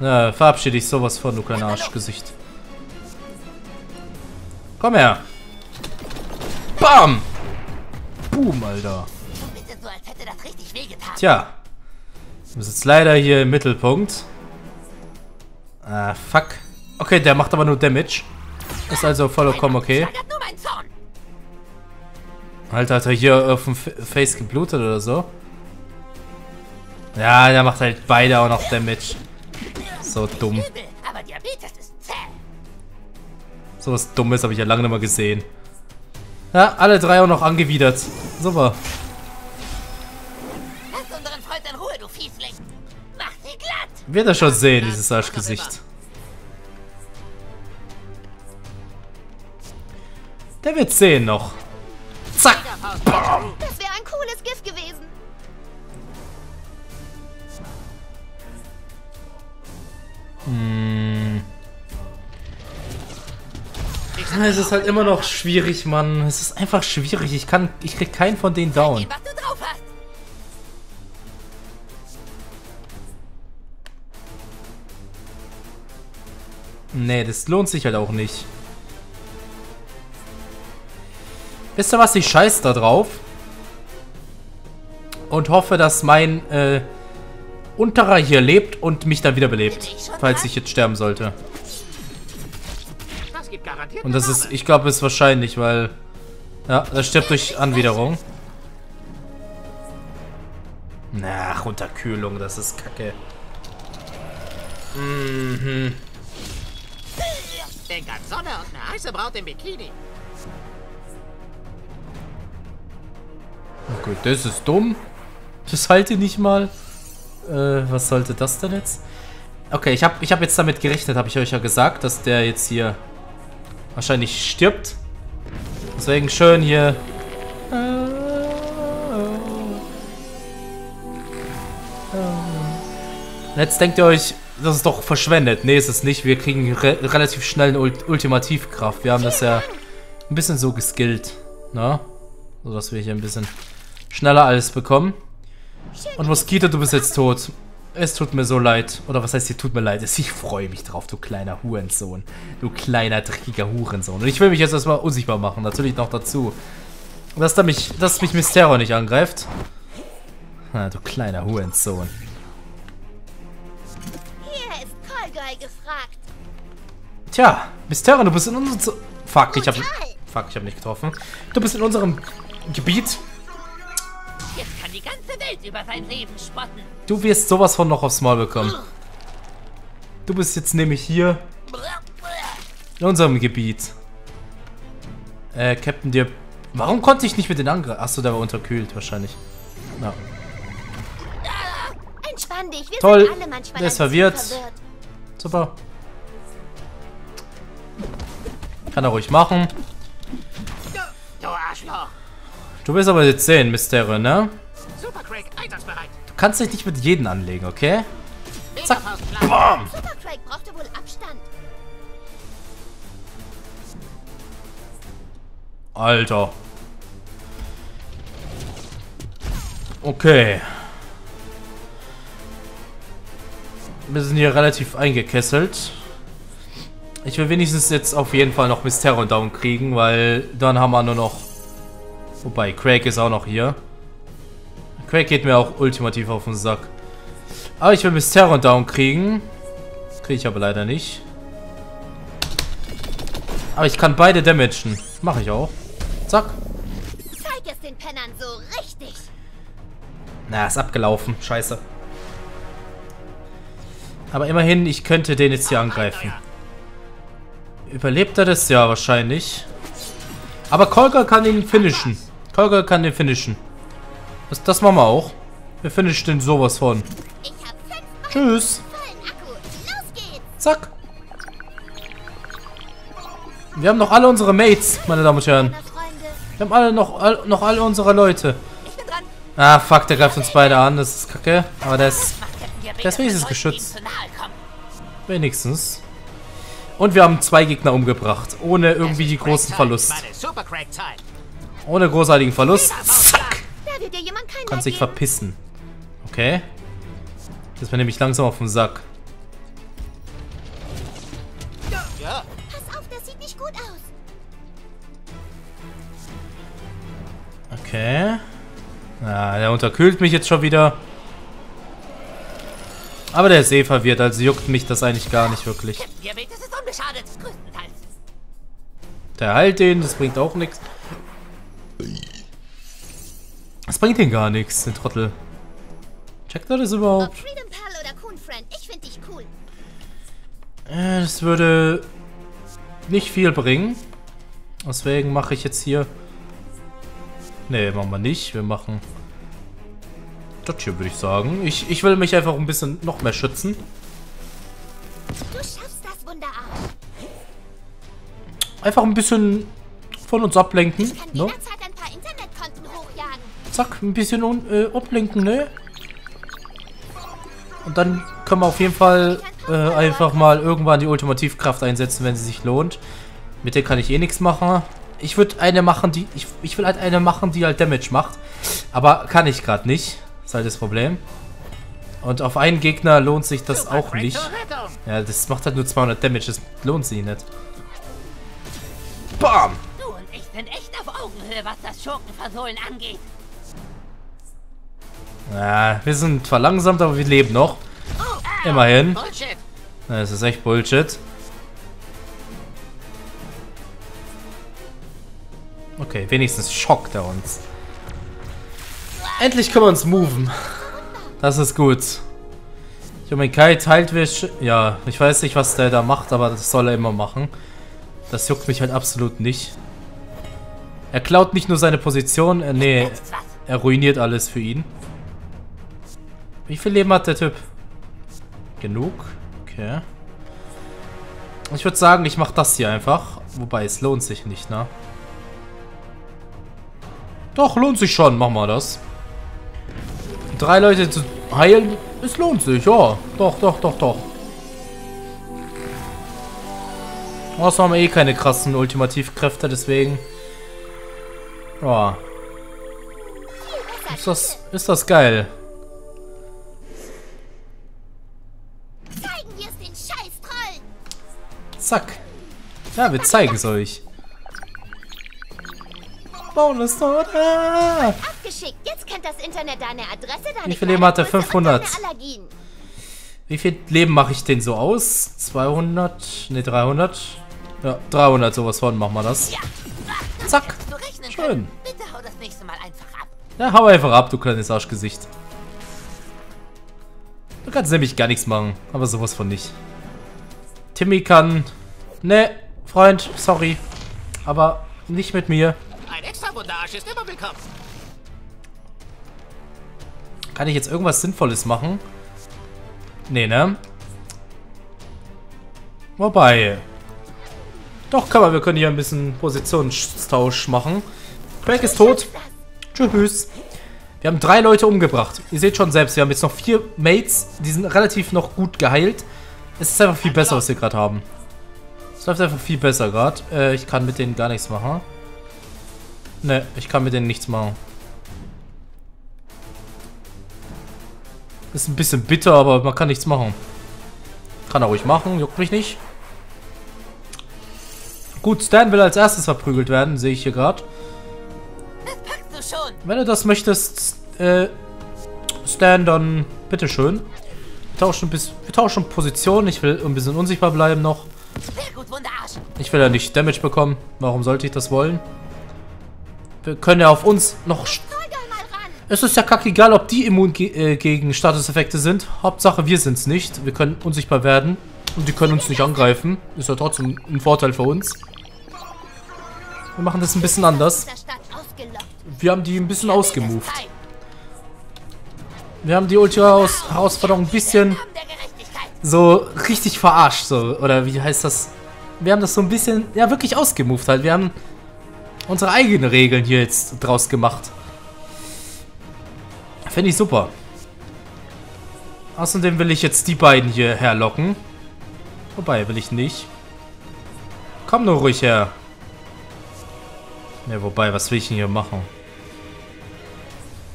Na, verabschiede dich sowas von, du kleiner Arschgesicht. Komm her. Bam! Boom, Alter. Tja. Du bist jetzt leider hier im Mittelpunkt. Ah, fuck. Okay, der macht aber nur Damage. Ist also vollkommen okay. Alter, hat er hier auf dem Face geblutet oder so? Ja, der macht halt beide auch noch Damage. So dumm. So was Dummes habe ich ja lange nicht mehr gesehen. Ja, alle drei auch noch angewidert. Super. Wird er schon sehen, dieses Arschgesicht. Der wird sehen noch. Zack. Bam. Das wäre ein cooles Gift gewesen. Hm. Es ist halt immer noch schwierig, Mann. Es ist einfach schwierig. Ich kann, ich krieg keinen von denen down. Nee, das lohnt sich halt auch nicht. Wisst ihr was? Ich scheiß da drauf. Und hoffe, dass mein äh, Unterer hier lebt und mich dann wiederbelebt. Falls ich jetzt sterben sollte. Und das ist, ich glaube, ist wahrscheinlich, weil... Ja, das stirbt durch Anwiderung. Ach, Unterkühlung, das ist kacke. Mhm. Denk an Sonne und eine heiße Braut im Bikini. Oh gut, das ist dumm. Das halte nicht mal. Äh, was sollte das denn jetzt? Okay, ich habe ich hab jetzt damit gerechnet, habe ich euch ja gesagt, dass der jetzt hier wahrscheinlich stirbt. Deswegen schön hier... Jetzt denkt ihr euch, das ist doch verschwendet. Nee, ist es nicht. Wir kriegen re relativ schnell eine Ult Ultimativkraft. Wir haben das ja ein bisschen so geskillt. Ne? So dass wir hier ein bisschen schneller alles bekommen. Und Moskito, du bist jetzt tot. Es tut mir so leid. Oder was heißt hier tut mir leid? Ich freue mich drauf, du kleiner Hurensohn. Du kleiner, dreckiger Hurensohn. Und ich will mich jetzt erstmal unsichtbar machen. Natürlich noch dazu. Dass, da mich, dass mich Mystero nicht angreift. Ah, du kleiner Hurensohn. Hier ist Kolgoi gefragt. Tja, Mystero, du bist in unserem... Fuck, ich hab... Fuck, ich hab nicht getroffen. Du bist in unserem Gebiet. Ganze Welt über sein Leben spotten. Du wirst sowas von noch aufs Maul bekommen. Du bist jetzt nämlich hier. In unserem Gebiet. Äh, Captain dir. Warum konnte ich nicht mit den angreifen? Achso, der war unterkühlt wahrscheinlich. Ja. Entspann dich. Wir Toll. der ist verwirrt. verwirrt. Super. Kann er ruhig machen. Du Arschloch. Du willst aber jetzt sehen, Mystere, ne? Du kannst dich nicht mit jedem anlegen, okay? Zack. Bam. Alter. Okay. Wir sind hier relativ eingekesselt. Ich will wenigstens jetzt auf jeden Fall noch Mysterio down kriegen, weil dann haben wir nur noch Wobei, Craig ist auch noch hier. Craig geht mir auch ultimativ auf den Sack. Aber ich will Mysteron down kriegen. Kriege ich aber leider nicht. Aber ich kann beide damagen. Mache ich auch. Zack. Zeig es den Pennern so richtig. Na, ist abgelaufen. Scheiße. Aber immerhin, ich könnte den jetzt hier angreifen. Überlebt er das? Ja, wahrscheinlich. Aber Kolga kann ihn finishen. Kolga kann den finishen. Das, das machen wir auch. Wir finishen den sowas von. Tschüss. Zack. Wir haben noch alle unsere Mates, meine Damen und Herren. Wir haben alle noch, all, noch alle unsere Leute. Ah, fuck, der greift uns beide an. Das ist kacke. Aber der ist, der ist wenigstens geschützt. Wenigstens. Und wir haben zwei Gegner umgebracht. Ohne irgendwie großen Verlust. Ohne großartigen Verlust. Zack. Kannst dich verpissen. Okay. Das ist mir nämlich langsam auf den Sack. Pass auf, das sieht nicht gut aus. Okay. Ja, der unterkühlt mich jetzt schon wieder. Aber der ist eh verwirrt, also juckt mich das eigentlich gar nicht wirklich. Der heilt den, das bringt auch nichts. Das bringt den gar nichts, den Trottel. Checkt er das überhaupt? Äh, das würde nicht viel bringen. Deswegen mache ich jetzt hier... Ne, machen wir nicht. Wir machen das hier, würde ich sagen. Ich, ich will mich einfach ein bisschen noch mehr schützen. Du schaffst das wunderbar. Einfach ein bisschen von uns ablenken. Ne? Zack, ein bisschen äh, ablenken, ne? Und dann können wir auf jeden Fall äh, einfach mal irgendwann die Ultimativkraft einsetzen, wenn sie sich lohnt. Mit der kann ich eh nichts machen. Ich würde eine machen, die... Ich, ich will halt eine machen, die halt Damage macht. Aber kann ich gerade nicht. Ist halt das Problem. Und auf einen Gegner lohnt sich das auch nicht. Ja, das macht halt nur 200 Damage. Das lohnt sich nicht. Bam! Du und ich sind echt auf Augenhöhe, was das Schurkenversohlen angeht. Ja, wir sind verlangsamt, aber wir leben noch. Immerhin. Das ist echt Bullshit. Okay, wenigstens schockt er uns. Endlich können wir uns moven. Das ist gut. Kai teilt Wisch. Ja, ich weiß nicht, was der da macht, aber das soll er immer machen. Das juckt mich halt absolut nicht. Er klaut nicht nur seine Position, äh, nee, er ruiniert alles für ihn. Wie viel Leben hat der Typ? Genug? Okay. Ich würde sagen, ich mache das hier einfach. Wobei, es lohnt sich nicht, ne? Doch, lohnt sich schon. Machen wir das. Drei Leute zu heilen, es lohnt sich, ja. Doch, doch, doch, doch. Außer haben wir eh keine krassen Ultimativkräfte, deswegen. Ja. Ist das, ist das geil. Zack. Ja, wir zeigen es euch. Bonus Tote. Abgeschickt. Jetzt kennt das Internet deine Adresse, deine Wie viel Leben hat er? 500. Wie viel Leben mache ich denn so aus? 200? Ne, 300? Ja, 300 sowas von machen wir das. Zack. Schön. Ja, hau einfach ab, du kleines Arschgesicht. Du kannst nämlich gar nichts machen, aber sowas von nicht. Timmy kann... Ne, Freund, sorry. Aber nicht mit mir. Ein extra ist immer willkommen. Kann ich jetzt irgendwas Sinnvolles machen? Nee, ne? Wobei. Doch, kann man. Wir können hier ein bisschen Positionstausch machen. Craig ist tot. Tschüss. Wir haben drei Leute umgebracht. Ihr seht schon selbst, wir haben jetzt noch vier Mates. Die sind relativ noch gut geheilt. Es ist einfach viel besser, was wir gerade haben. Es läuft einfach viel besser gerade. Äh, ich kann mit denen gar nichts machen. Ne, ich kann mit denen nichts machen. Ist ein bisschen bitter, aber man kann nichts machen. Kann er ruhig machen, juckt mich nicht. Gut, Stan will als erstes verprügelt werden, sehe ich hier gerade. Wenn du das möchtest, äh, Stan, dann bitteschön. Wir tauschen, bis, wir tauschen Position. Ich will ein bisschen unsichtbar bleiben noch. Ich will ja nicht Damage bekommen. Warum sollte ich das wollen? Wir können ja auf uns noch... Es ist ja kackegal, ob die immun ge äh, gegen Statuseffekte sind. Hauptsache, wir sind es nicht. Wir können unsichtbar werden. Und die können uns nicht angreifen. Ist ja trotzdem ein Vorteil für uns. Wir machen das ein bisschen anders. Wir haben die ein bisschen ausgemoved. Wir haben die Ultra-Herausforderung ein bisschen so richtig verarscht. So. Oder wie heißt das? Wir haben das so ein bisschen, ja, wirklich ausgemoved halt. Wir haben unsere eigenen Regeln hier jetzt draus gemacht. Finde ich super. Außerdem will ich jetzt die beiden hier herlocken. Wobei, will ich nicht. Komm nur ruhig her. Ne, wobei, was will ich denn hier machen?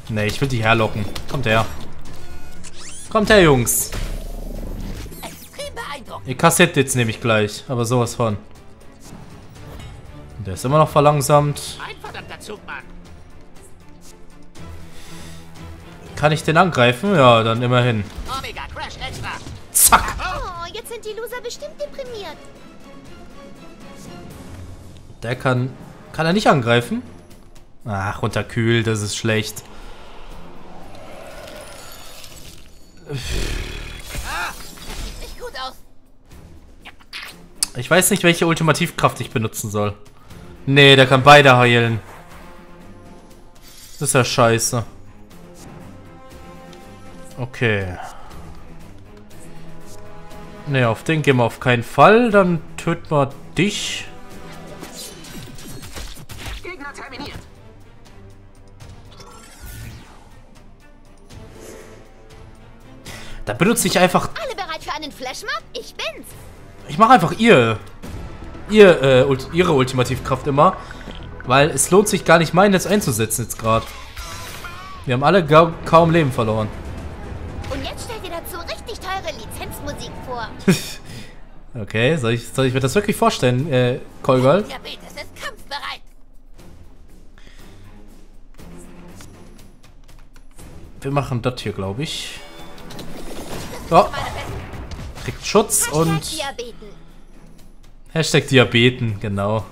Ne, ich will die herlocken. Kommt her. Kommt her, Jungs. Ihr kassiert jetzt nämlich gleich, aber sowas von. Der ist immer noch verlangsamt. Kann ich den angreifen? Ja, dann immerhin. Zack! Oh, jetzt sind die Loser bestimmt deprimiert. Der kann... Kann er nicht angreifen? Ach, runterkühlt, das ist schlecht. Ich weiß nicht, welche Ultimativkraft ich benutzen soll. Nee, der kann beide heilen. Das ist ja scheiße. Okay. Nee, auf den gehen wir auf keinen Fall. Dann töten wir dich. Da benutze ich einfach... Alle bereit für einen Flashmob? Ich bin's. Ich mache einfach ihr... Ihr, äh, ult ihre Ultimativkraft immer. Weil es lohnt sich gar nicht, meinen jetzt einzusetzen jetzt gerade. Wir haben alle kaum Leben verloren. Und jetzt stell dir dazu richtig teure Lizenzmusik vor. Okay, soll ich, soll ich mir das wirklich vorstellen, äh, Kolgol? Diabetes ist kampfbereit. Wir machen das hier, glaube ich. Oh, kriegt Schutz Hashtag und Diabeten. Hashtag Diabeten, genau.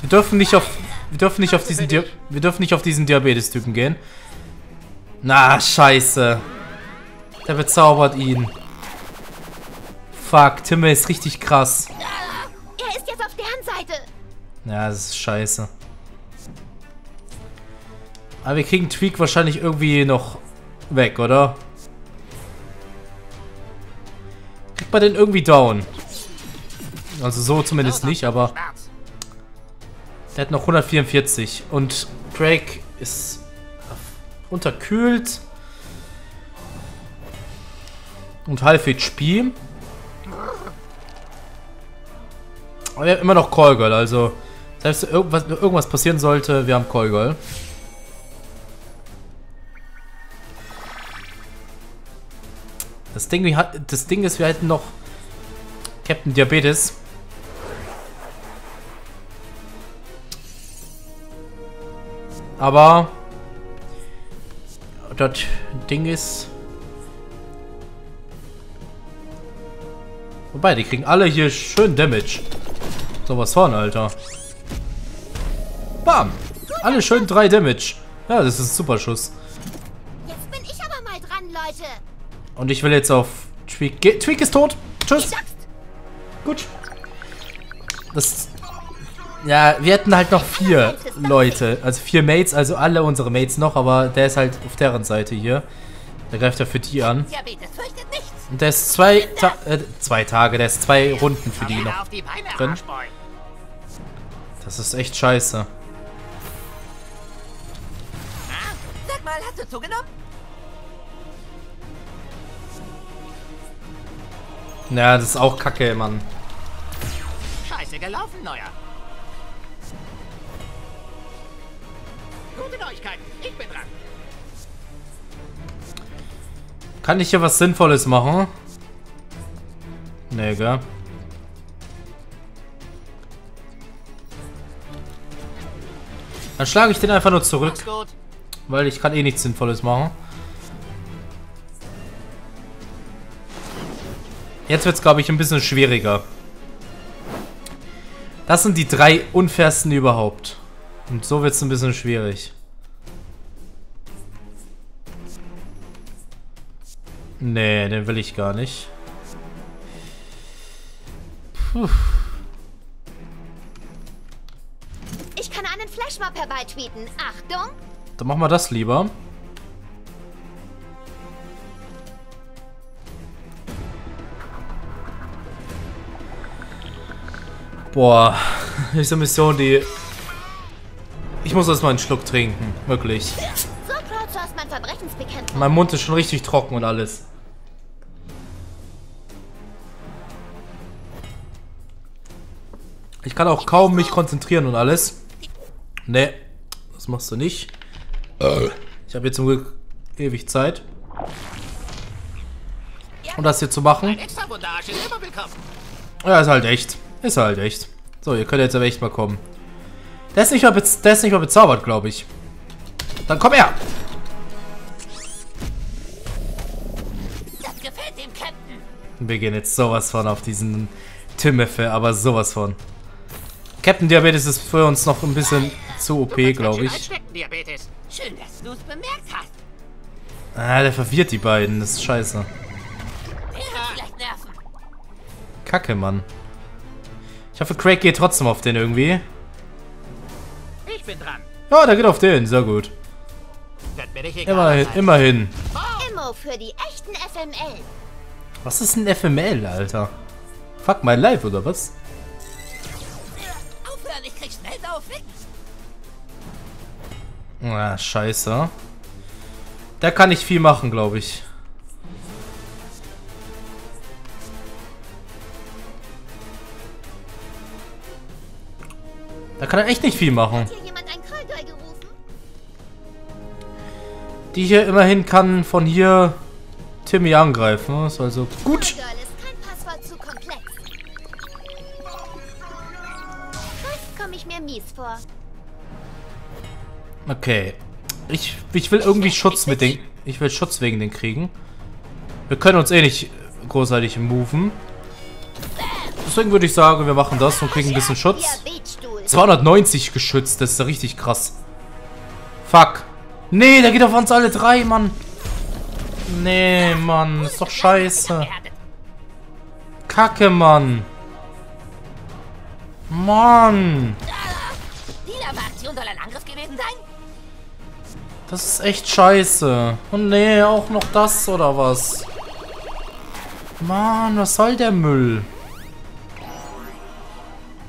Wir dürfen nicht auf, wir dürfen nicht auf diesen, Dia wir dürfen nicht auf diesen Diabetes-Typen gehen. Na, scheiße. Der bezaubert ihn. Fuck, Timme ist richtig krass. Er ist jetzt auf deren Seite. Ja, das ist scheiße. Aber wir kriegen Tweak wahrscheinlich irgendwie noch weg, oder? Kriegt man den irgendwie down? Also so zumindest nicht, aber der hat noch 144 und Drake ist unterkühlt und halb HP. Aber wir haben immer noch Call Girl, also selbst wenn irgendwas, irgendwas passieren sollte, wir haben Call Das Ding, das Ding ist, wir hätten noch Captain Diabetes. Aber das Ding ist. Wobei, die kriegen alle hier schön Damage. Sowas von, Alter. Bam! Alle schön 3 Damage. Ja, das ist ein super Schuss. Jetzt bin ich aber mal dran, Leute. Und ich will jetzt auf Tweak. Ge Tweak ist tot. Tschüss. Gut. Das. Ja, wir hätten halt noch vier Leute. Also vier Mates, also alle unsere Mates noch, aber der ist halt auf deren Seite hier. Der greift ja für die an. Und der ist zwei, Ta äh, zwei Tage, der ist zwei Runden für die noch. drin. Das ist echt scheiße. Ah, Sag mal, hast du zugenommen? Ja, das ist auch kacke, Mann. Scheiße gelaufen, Neuer. Gute Neuigkeiten. Ich bin dran. Kann ich hier was Sinnvolles machen? Nee, gell? Dann schlage ich den einfach nur zurück, weil ich kann eh nichts Sinnvolles machen. Jetzt wird es, glaube ich, ein bisschen schwieriger. Das sind die drei unfairsten überhaupt. Und so wird es ein bisschen schwierig. Nee, den will ich gar nicht. Puh. ich kann einen Flashmob herbeitweeten. Achtung. Dann machen wir das lieber. Boah, diese Mission, die... Ich muss erstmal einen Schluck trinken, wirklich. So crowdsourced man Verbrechensbekämpfung. Mein Mund ist schon richtig trocken und alles. Ich kann auch kaum mich konzentrieren und alles. Nee, das machst du nicht. Ich habe jetzt zum Glück ewig Zeit. Um das hier zu machen. Ist. Ja, ist halt echt. Ist halt echt. So, ihr könnt jetzt aber echt mal kommen. Der ist nicht mal, bez der ist nicht mal bezaubert, glaube ich. Dann komm her! Das gefällt dem Captain. Wir gehen jetzt sowas von auf diesen Timothy, aber sowas von. Captain Diabetes ist für uns noch ein bisschen zu OP, glaube ich. Diabetes. Schön, dass du es bemerkt hast. Ah, der verwirrt die beiden. Das ist scheiße. Kacke, Mann. Ich hoffe, Craig geht trotzdem auf den irgendwie. Ich bin dran. Ja, der geht auf den. Sehr gut. Immerhin. immerhin. Immo für die echten FML. Was ist ein FML, Alter? Fuck my life, oder was? Aufhören, ich krieg schnell auf Flicken. Ah, scheiße. Der kann nicht viel machen, glaube ich. Kann er echt nicht viel machen. Die hier immerhin kann von hier Timmy angreifen. Ist also gut. Okay. Ich, ich will irgendwie Schutz mit den... Ich will Schutz wegen den kriegen. Wir können uns eh nicht großartig moven. Deswegen würde ich sagen, wir machen das und kriegen ein bisschen Schutz. Diabetstuhl. 290 geschützt, das ist ja richtig krass. Fuck. Nee, der geht auf uns alle drei, Mann. Nee, Mann, ist doch scheiße. Kacke, Mann. Mann. Das ist echt scheiße. Und nee, auch noch das oder was? Mann, was soll der Müll?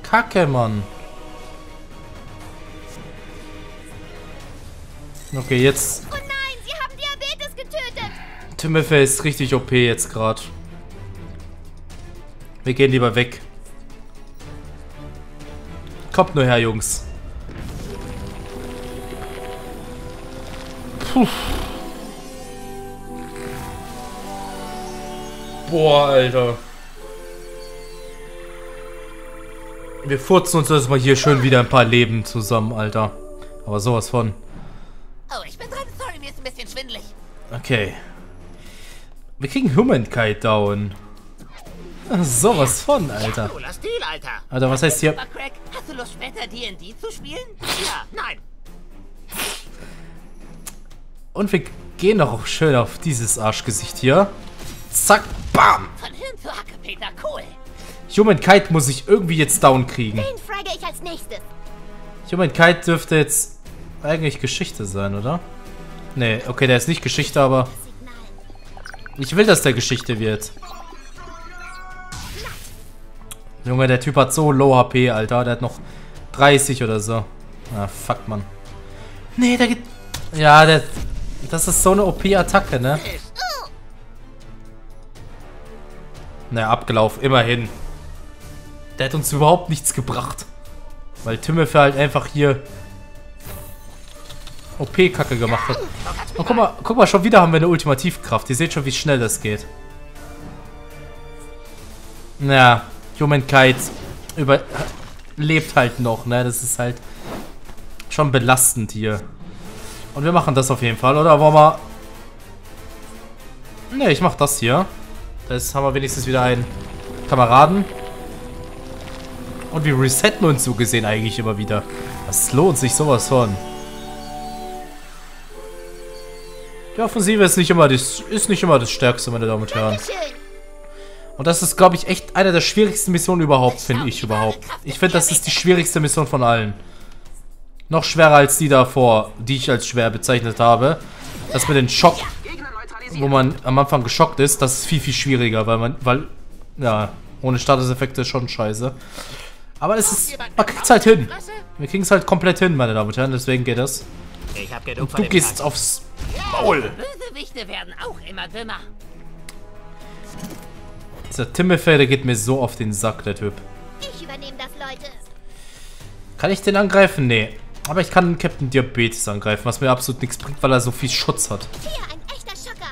Kacke, Mann. Okay, jetzt... Oh nein, sie haben Diabetes getötet. Timothy ist richtig OP jetzt gerade. Wir gehen lieber weg. Kommt nur her, Jungs. Puh. Boah, Alter. Wir furzen uns erstmal hier schön wieder ein paar Leben zusammen, Alter. Aber sowas von. Oh, ich bin dran. Sorry, mir ist ein bisschen schwindelig. Okay. Wir kriegen Humankind down. Sowas von, Alter. Alter. Alter, was heißt hier? Hast du Lust, später D&D zu spielen? Ja, nein. Und wir gehen noch schön auf dieses Arschgesicht hier. Zack, bam. Von Hirn zu Hacke, Peter. Cool. Humankind muss ich irgendwie jetzt down kriegen. Den frage ich als nächstes. Humankind dürfte jetzt eigentlich Geschichte sein, oder? Nee, okay, der ist nicht Geschichte, aber ich will, dass der Geschichte wird. Junge, der Typ hat so low HP, Alter. Der hat noch 30 oder so. Ah, fuck, Mann. Nee, der geht... Ja, der... Das ist so eine OP-Attacke, ne? Na, abgelaufen. Immerhin. Der hat uns überhaupt nichts gebracht. Weil Timothy halt einfach hier OP-Kacke gemacht hat. Und guck mal, guck mal, schon wieder haben wir eine Ultimativkraft. Ihr seht schon, wie schnell das geht. Ja, Humankind über lebt halt noch, ne? Das ist halt schon belastend hier. Und wir machen das auf jeden Fall, oder? Wollen wir... Ne, ich mach das hier. Das haben wir wenigstens wieder einen Kameraden. Und wir resetten uns so gesehen eigentlich immer wieder. Das lohnt sich sowas von. Die Offensive ist nicht immer das, ist nicht immer das Stärkste, meine Damen und Herren. Und das ist, glaube ich, echt eine der schwierigsten Missionen überhaupt, finde ich überhaupt. Ich finde, das ist die schwierigste Mission von allen. Noch schwerer als die davor, die ich als schwer bezeichnet habe. Das mit dem Schock, wo man am Anfang geschockt ist, das ist viel, viel schwieriger, weil man, weil, ja, ohne Statuseffekte ist schon scheiße. Aber es ist, man kriegt es halt hin. Wir kriegen es halt komplett hin, meine Damen und Herren, deswegen geht das. Ich hab genug von Du gehst aufs Maul. Bösewichte werden auch immer dümmer. Dieser Timothy, der geht mir so auf den Sack, der Typ. Ich übernehme das, Leute. Kann ich den angreifen? Nee. Aber ich kann Captain Diabetes angreifen, was mir absolut nichts bringt, weil er so viel Schutz hat. Hier, ein echter Schocker.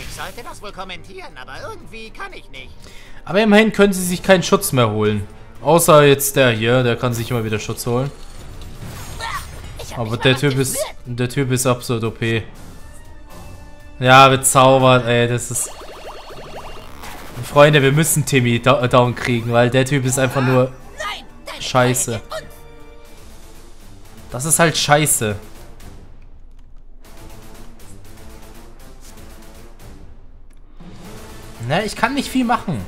Ich sollte das wohl kommentieren, aber irgendwie kann ich nicht. Aber immerhin können sie sich keinen Schutz mehr holen. Außer jetzt der hier, der kann sich immer wieder Schutz holen. Aber der Typ ist. Der Typ ist absolut OP. Ja, bezaubert, ey, das ist. Freunde, wir müssen Timmy down kriegen, weil der Typ ist einfach nur scheiße. Das ist halt scheiße. Ne, ich kann nicht viel machen.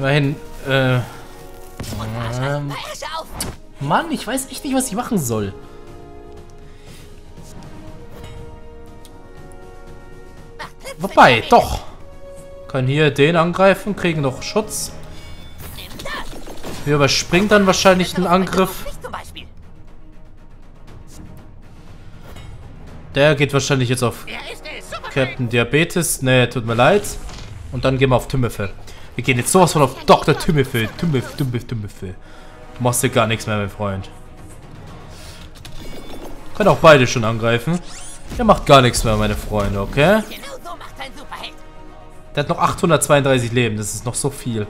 Immerhin, äh... Ähm, Mann, ich weiß echt nicht, was ich machen soll. Wobei, doch. Können hier den angreifen, kriegen noch Schutz. Wir überspringen dann wahrscheinlich den Angriff. Der geht wahrscheinlich jetzt auf Captain Diabetes. Ne, tut mir leid. Und dann gehen wir auf Timothy. Wir gehen jetzt sowas von auf Dr. Timothy. Timothy, Timothy, Timothy. Du machst dir gar nichts mehr, mein Freund. Können auch beide schon angreifen. Der macht gar nichts mehr, meine Freunde, okay? Der hat noch 832 Leben. Das ist noch so viel.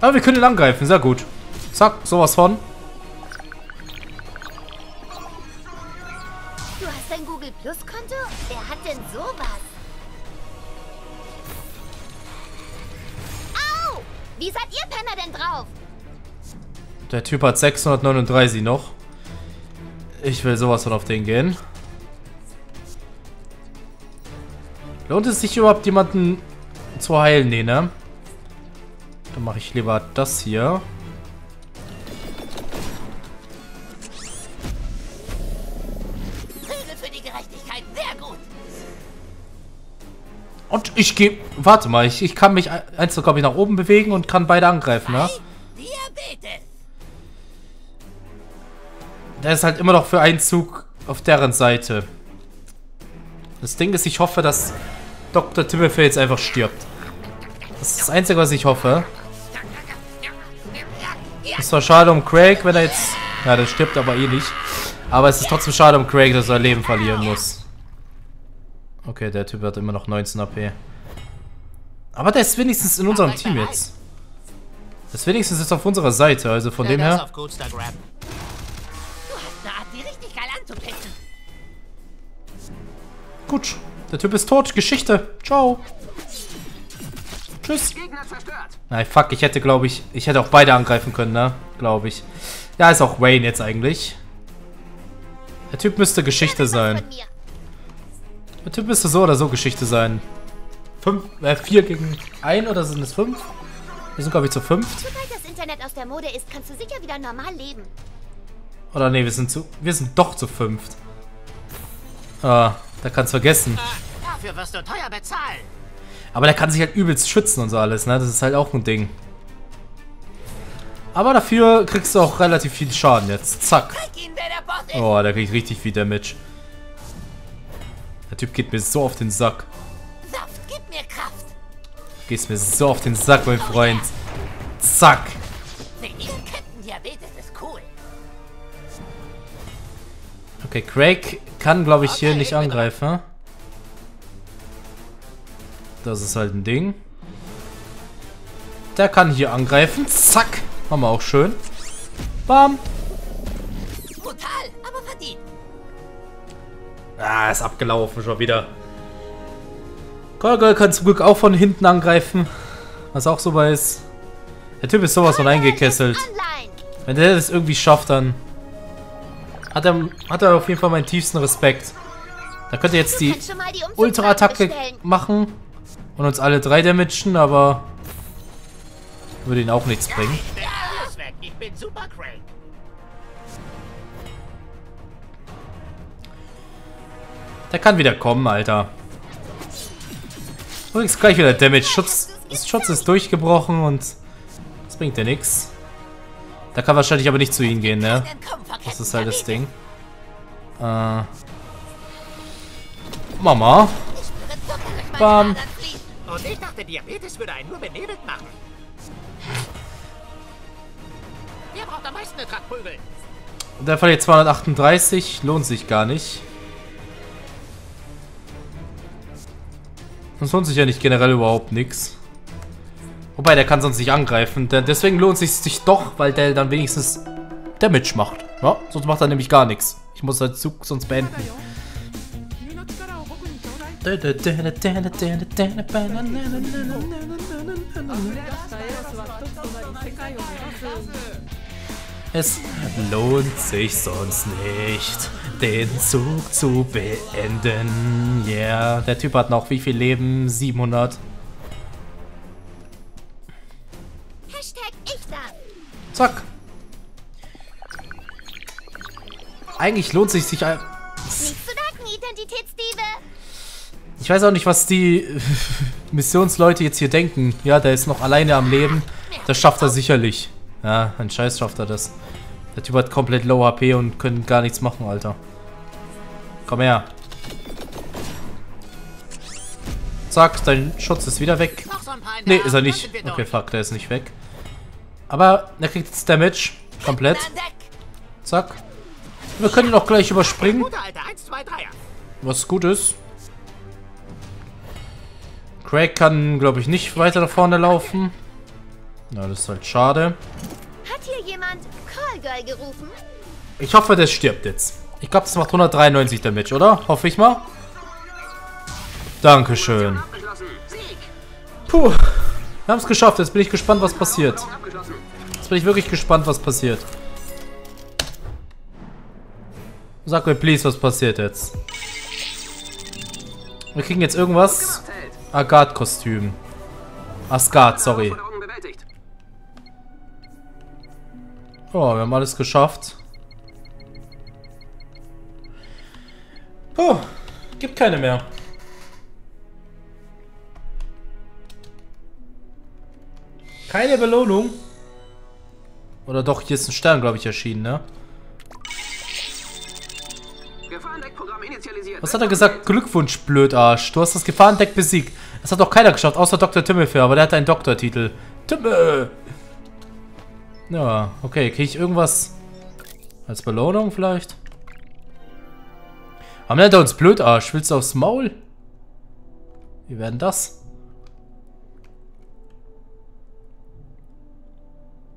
Aber wir können ihn angreifen. Sehr gut. Zack, sowas von. Wie seid ihr Penner denn drauf? Der Typ hat 639 noch. Ich will sowas von auf den gehen. Lohnt es sich überhaupt jemanden zu heilen? Nee, ne? Dann mache ich lieber das hier. Und ich gehe... Warte mal, ich, ich kann mich einzeln, glaube ich, nach oben bewegen und kann beide angreifen, ne? Der ist halt immer noch für einen Zug auf deren Seite. Das Ding ist, ich hoffe, dass Dr. Timothy jetzt einfach stirbt. Das ist das Einzige, was ich hoffe. Ist zwar schade um Craig, wenn er jetzt... Ja, der stirbt aber eh nicht. Aber es ist trotzdem schade um Craig, dass er Leben verlieren muss. Okay, der Typ hat immer noch 19 AP. Aber der ist wenigstens in unserem Team jetzt. Der ist wenigstens jetzt auf unserer Seite, also von dem her... Gut, der Typ ist tot. Geschichte. Ciao. Tschüss. Nein, fuck, ich hätte, glaube ich, ich hätte auch beide angreifen können, ne? Glaube ich. Ja, ist auch Wayne jetzt eigentlich. Der Typ müsste Geschichte sein. Der Typ müsste so oder so Geschichte sein. Fünf, äh, vier gegen ein oder sind es fünf? Wir sind, glaube ich, zu fünf. Sobald das Internet aus der Mode ist, kannst du sicher wieder normal leben. Oder nee, wir sind zu, wir sind doch zu fünft. Ah, da kannst vergessen. Dafür wirst du teuer bezahlen. Aber der kann sich halt übelst schützen und so alles, ne? Das ist halt auch ein Ding. Aber dafür kriegst du auch relativ viel Schaden jetzt. Zack. Oh, der kriegt richtig viel Damage. Der Typ geht mir so auf den Sack. Saft, gib mir Kraft. Gehst mir so auf den Sack, mein Freund. Zack. Okay, Craig kann, glaube ich, hier nicht angreifen. Das ist halt ein Ding. Der kann hier angreifen. Zack. Haben wir auch schön. Bam. Brutal. Ah, ist abgelaufen schon wieder. Golgol kann zum Glück auch von hinten angreifen. Was auch so ist. Der Typ ist sowas von eingekesselt. Wenn der das irgendwie schafft, dann hat er, hat er auf jeden Fall meinen tiefsten Respekt. Da könnte jetzt die, die Ultra-Attacke machen und uns alle drei damagen, aber würde ihn auch nichts bringen. Der kann wieder kommen, Alter. Übrigens gleich wieder Damage. Schutz, Schutz ist durchgebrochen und das bringt ja nichts. Da kann wahrscheinlich aber nicht zu ihnen gehen, ne? Das ist halt das Ding. Äh. Mama. Bam. Und ich dachte, Diabetes würde einen nur benebelt machen. Wer braucht am meisten eine Trackprügel? Der verliert 238. Lohnt sich gar nicht. Das lohnt sich ja nicht generell überhaupt nichts. Wobei, der kann sonst nicht angreifen. Deswegen lohnt es sich doch, weil der dann wenigstens Damage macht. Ja, sonst macht er nämlich gar nichts. Ich muss den Zug sonst beenden. Es lohnt sich sonst nicht, den Zug zu beenden. Ja, yeah. der Typ hat noch wie viel Leben? 700. Hashtag ich da. Zack. Eigentlich lohnt sich sich... Nichts zu danken, Identitätsdiebe. Ich weiß auch nicht, was die Missionsleute jetzt hier denken. Ja, der ist noch alleine am Leben. Das schafft er sicherlich. Ja, ein Scheiß schafft er das. Der Typ hat komplett low HP und können gar nichts machen, Alter. Komm her. Zack, dein Schutz ist wieder weg. Ne, ist er nicht. Okay, fuck, der ist nicht weg. Aber er kriegt jetzt Damage. Komplett. Zack. Wir können ihn auch gleich überspringen. Was gut ist. Craig kann, glaube ich, nicht weiter nach vorne laufen. Na, das ist halt schade. Hat hier jemand Callgirl gerufen? Ich hoffe, der stirbt jetzt. Ich glaube, das macht 193 Damage, oder? Hoffe ich mal. Dankeschön. Puh. Wir haben es geschafft. Jetzt bin ich gespannt, was passiert. Jetzt bin ich wirklich gespannt, was passiert. Sag mir, please, was passiert jetzt. Wir kriegen jetzt irgendwas. Agard-Kostüm. Asgard, sorry. Oh, wir haben alles geschafft. Oh, gibt keine mehr. Keine Belohnung. Oder doch, hier ist ein Stern, glaube ich, erschienen, ne? Was hat er gesagt? Glückwunsch, Blödarsch. Du hast das Gefahrendeck besiegt. Das hat doch keiner geschafft, außer Dr. Timothy, aber der hat einen Doktortitel. Timme! Ja, okay. Kriege ich irgendwas als Belohnung vielleicht? Nennt er uns Blödarsch? Willst du aufs Maul? Wie werden das?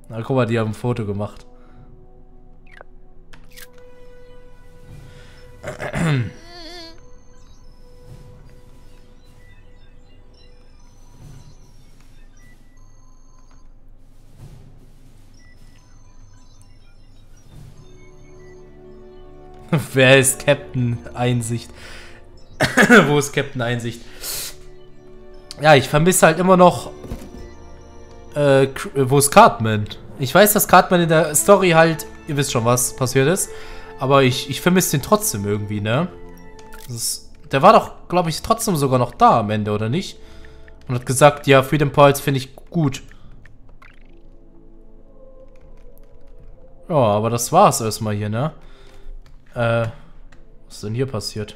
Na, guck mal, die haben ein Foto gemacht. Wer ist Captain Einsicht? Wo ist Captain Einsicht? Ja, ich vermisse halt immer noch. Äh, wo ist Cartman? Ich weiß, dass Cartman in der Story halt. Ihr wisst schon, was passiert ist. Aber ich, ich vermisse den trotzdem irgendwie, ne? Ist, der war doch, glaube ich, trotzdem sogar noch da am Ende, oder nicht? Und hat gesagt, ja, Freedom Pulse finde ich gut. Ja, aber das war's erstmal hier, ne? Äh, was ist denn hier passiert?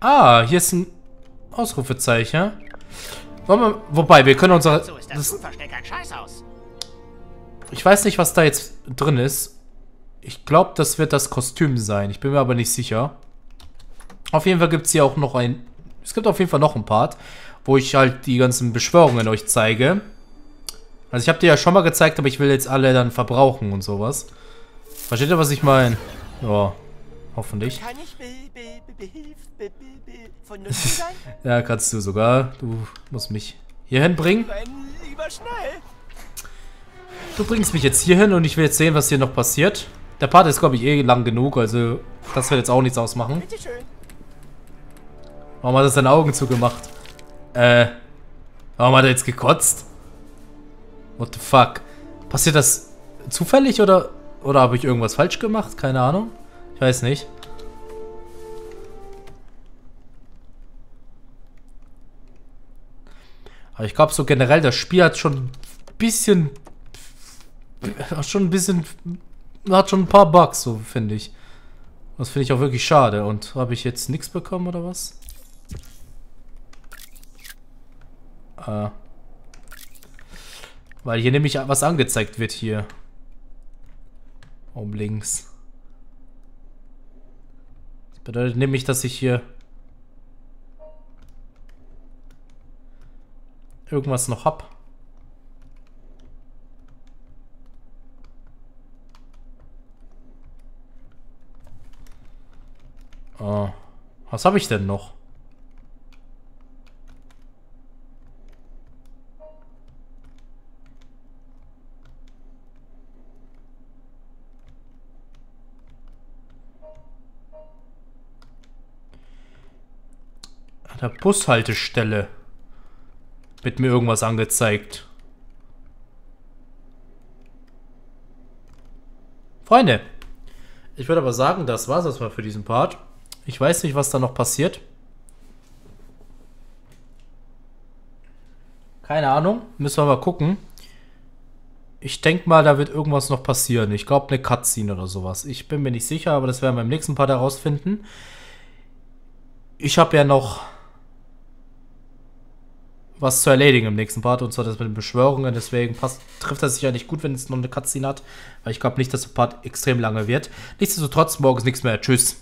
Ah, hier ist ein Ausrufezeichen. Wir, wobei, wir können unser... Das, ich weiß nicht, was da jetzt drin ist. Ich glaube, das wird das Kostüm sein. Ich bin mir aber nicht sicher. Auf jeden Fall gibt es hier auch noch ein... Es gibt auf jeden Fall noch ein Part, wo ich halt die ganzen Beschwörungen euch zeige. Also ich habe dir ja schon mal gezeigt, aber ich will jetzt alle dann verbrauchen und sowas. Versteht ihr, was ich meine? Ja, hoffentlich. Kann ich ja, kannst du sogar. Du musst mich hierhin bringen. Du bringst mich jetzt hierhin und ich will jetzt sehen, was hier noch passiert. Der Part ist, glaube ich, eh lang genug, also das wird jetzt auch nichts ausmachen. Warum hat er seine Augen zugemacht? Äh, warum hat er jetzt gekotzt? What the fuck? Passiert das zufällig oder, oder habe ich irgendwas falsch gemacht? Keine Ahnung. Ich weiß nicht. Aber ich glaube so generell, das Spiel hat schon ein bisschen... Schon ein bisschen... Hat schon ein paar Bugs, so finde ich. Das finde ich auch wirklich schade. Und habe ich jetzt nichts bekommen oder was? Äh... Weil hier nämlich was angezeigt wird hier. Um links. Das bedeutet nämlich, dass ich hier irgendwas noch hab. Oh. Was habe ich denn noch? Der Bushaltestelle wird mir irgendwas angezeigt. Freunde, ich würde aber sagen, das war es erstmal für diesen Part. Ich weiß nicht, was da noch passiert. Keine Ahnung. Müssen wir mal gucken. Ich denke mal, da wird irgendwas noch passieren. Ich glaube, eine Cutscene oder sowas. Ich bin mir nicht sicher, aber das werden wir im nächsten Part herausfinden. Ich habe ja noch was zu erledigen im nächsten Part, und zwar das mit den Beschwörungen. Deswegen passt, trifft das sich ja nicht gut, wenn es noch eine Cutscene hat. Weil ich glaube nicht, dass der Part extrem lange wird. Nichtsdestotrotz, morgen ist nichts mehr. Tschüss.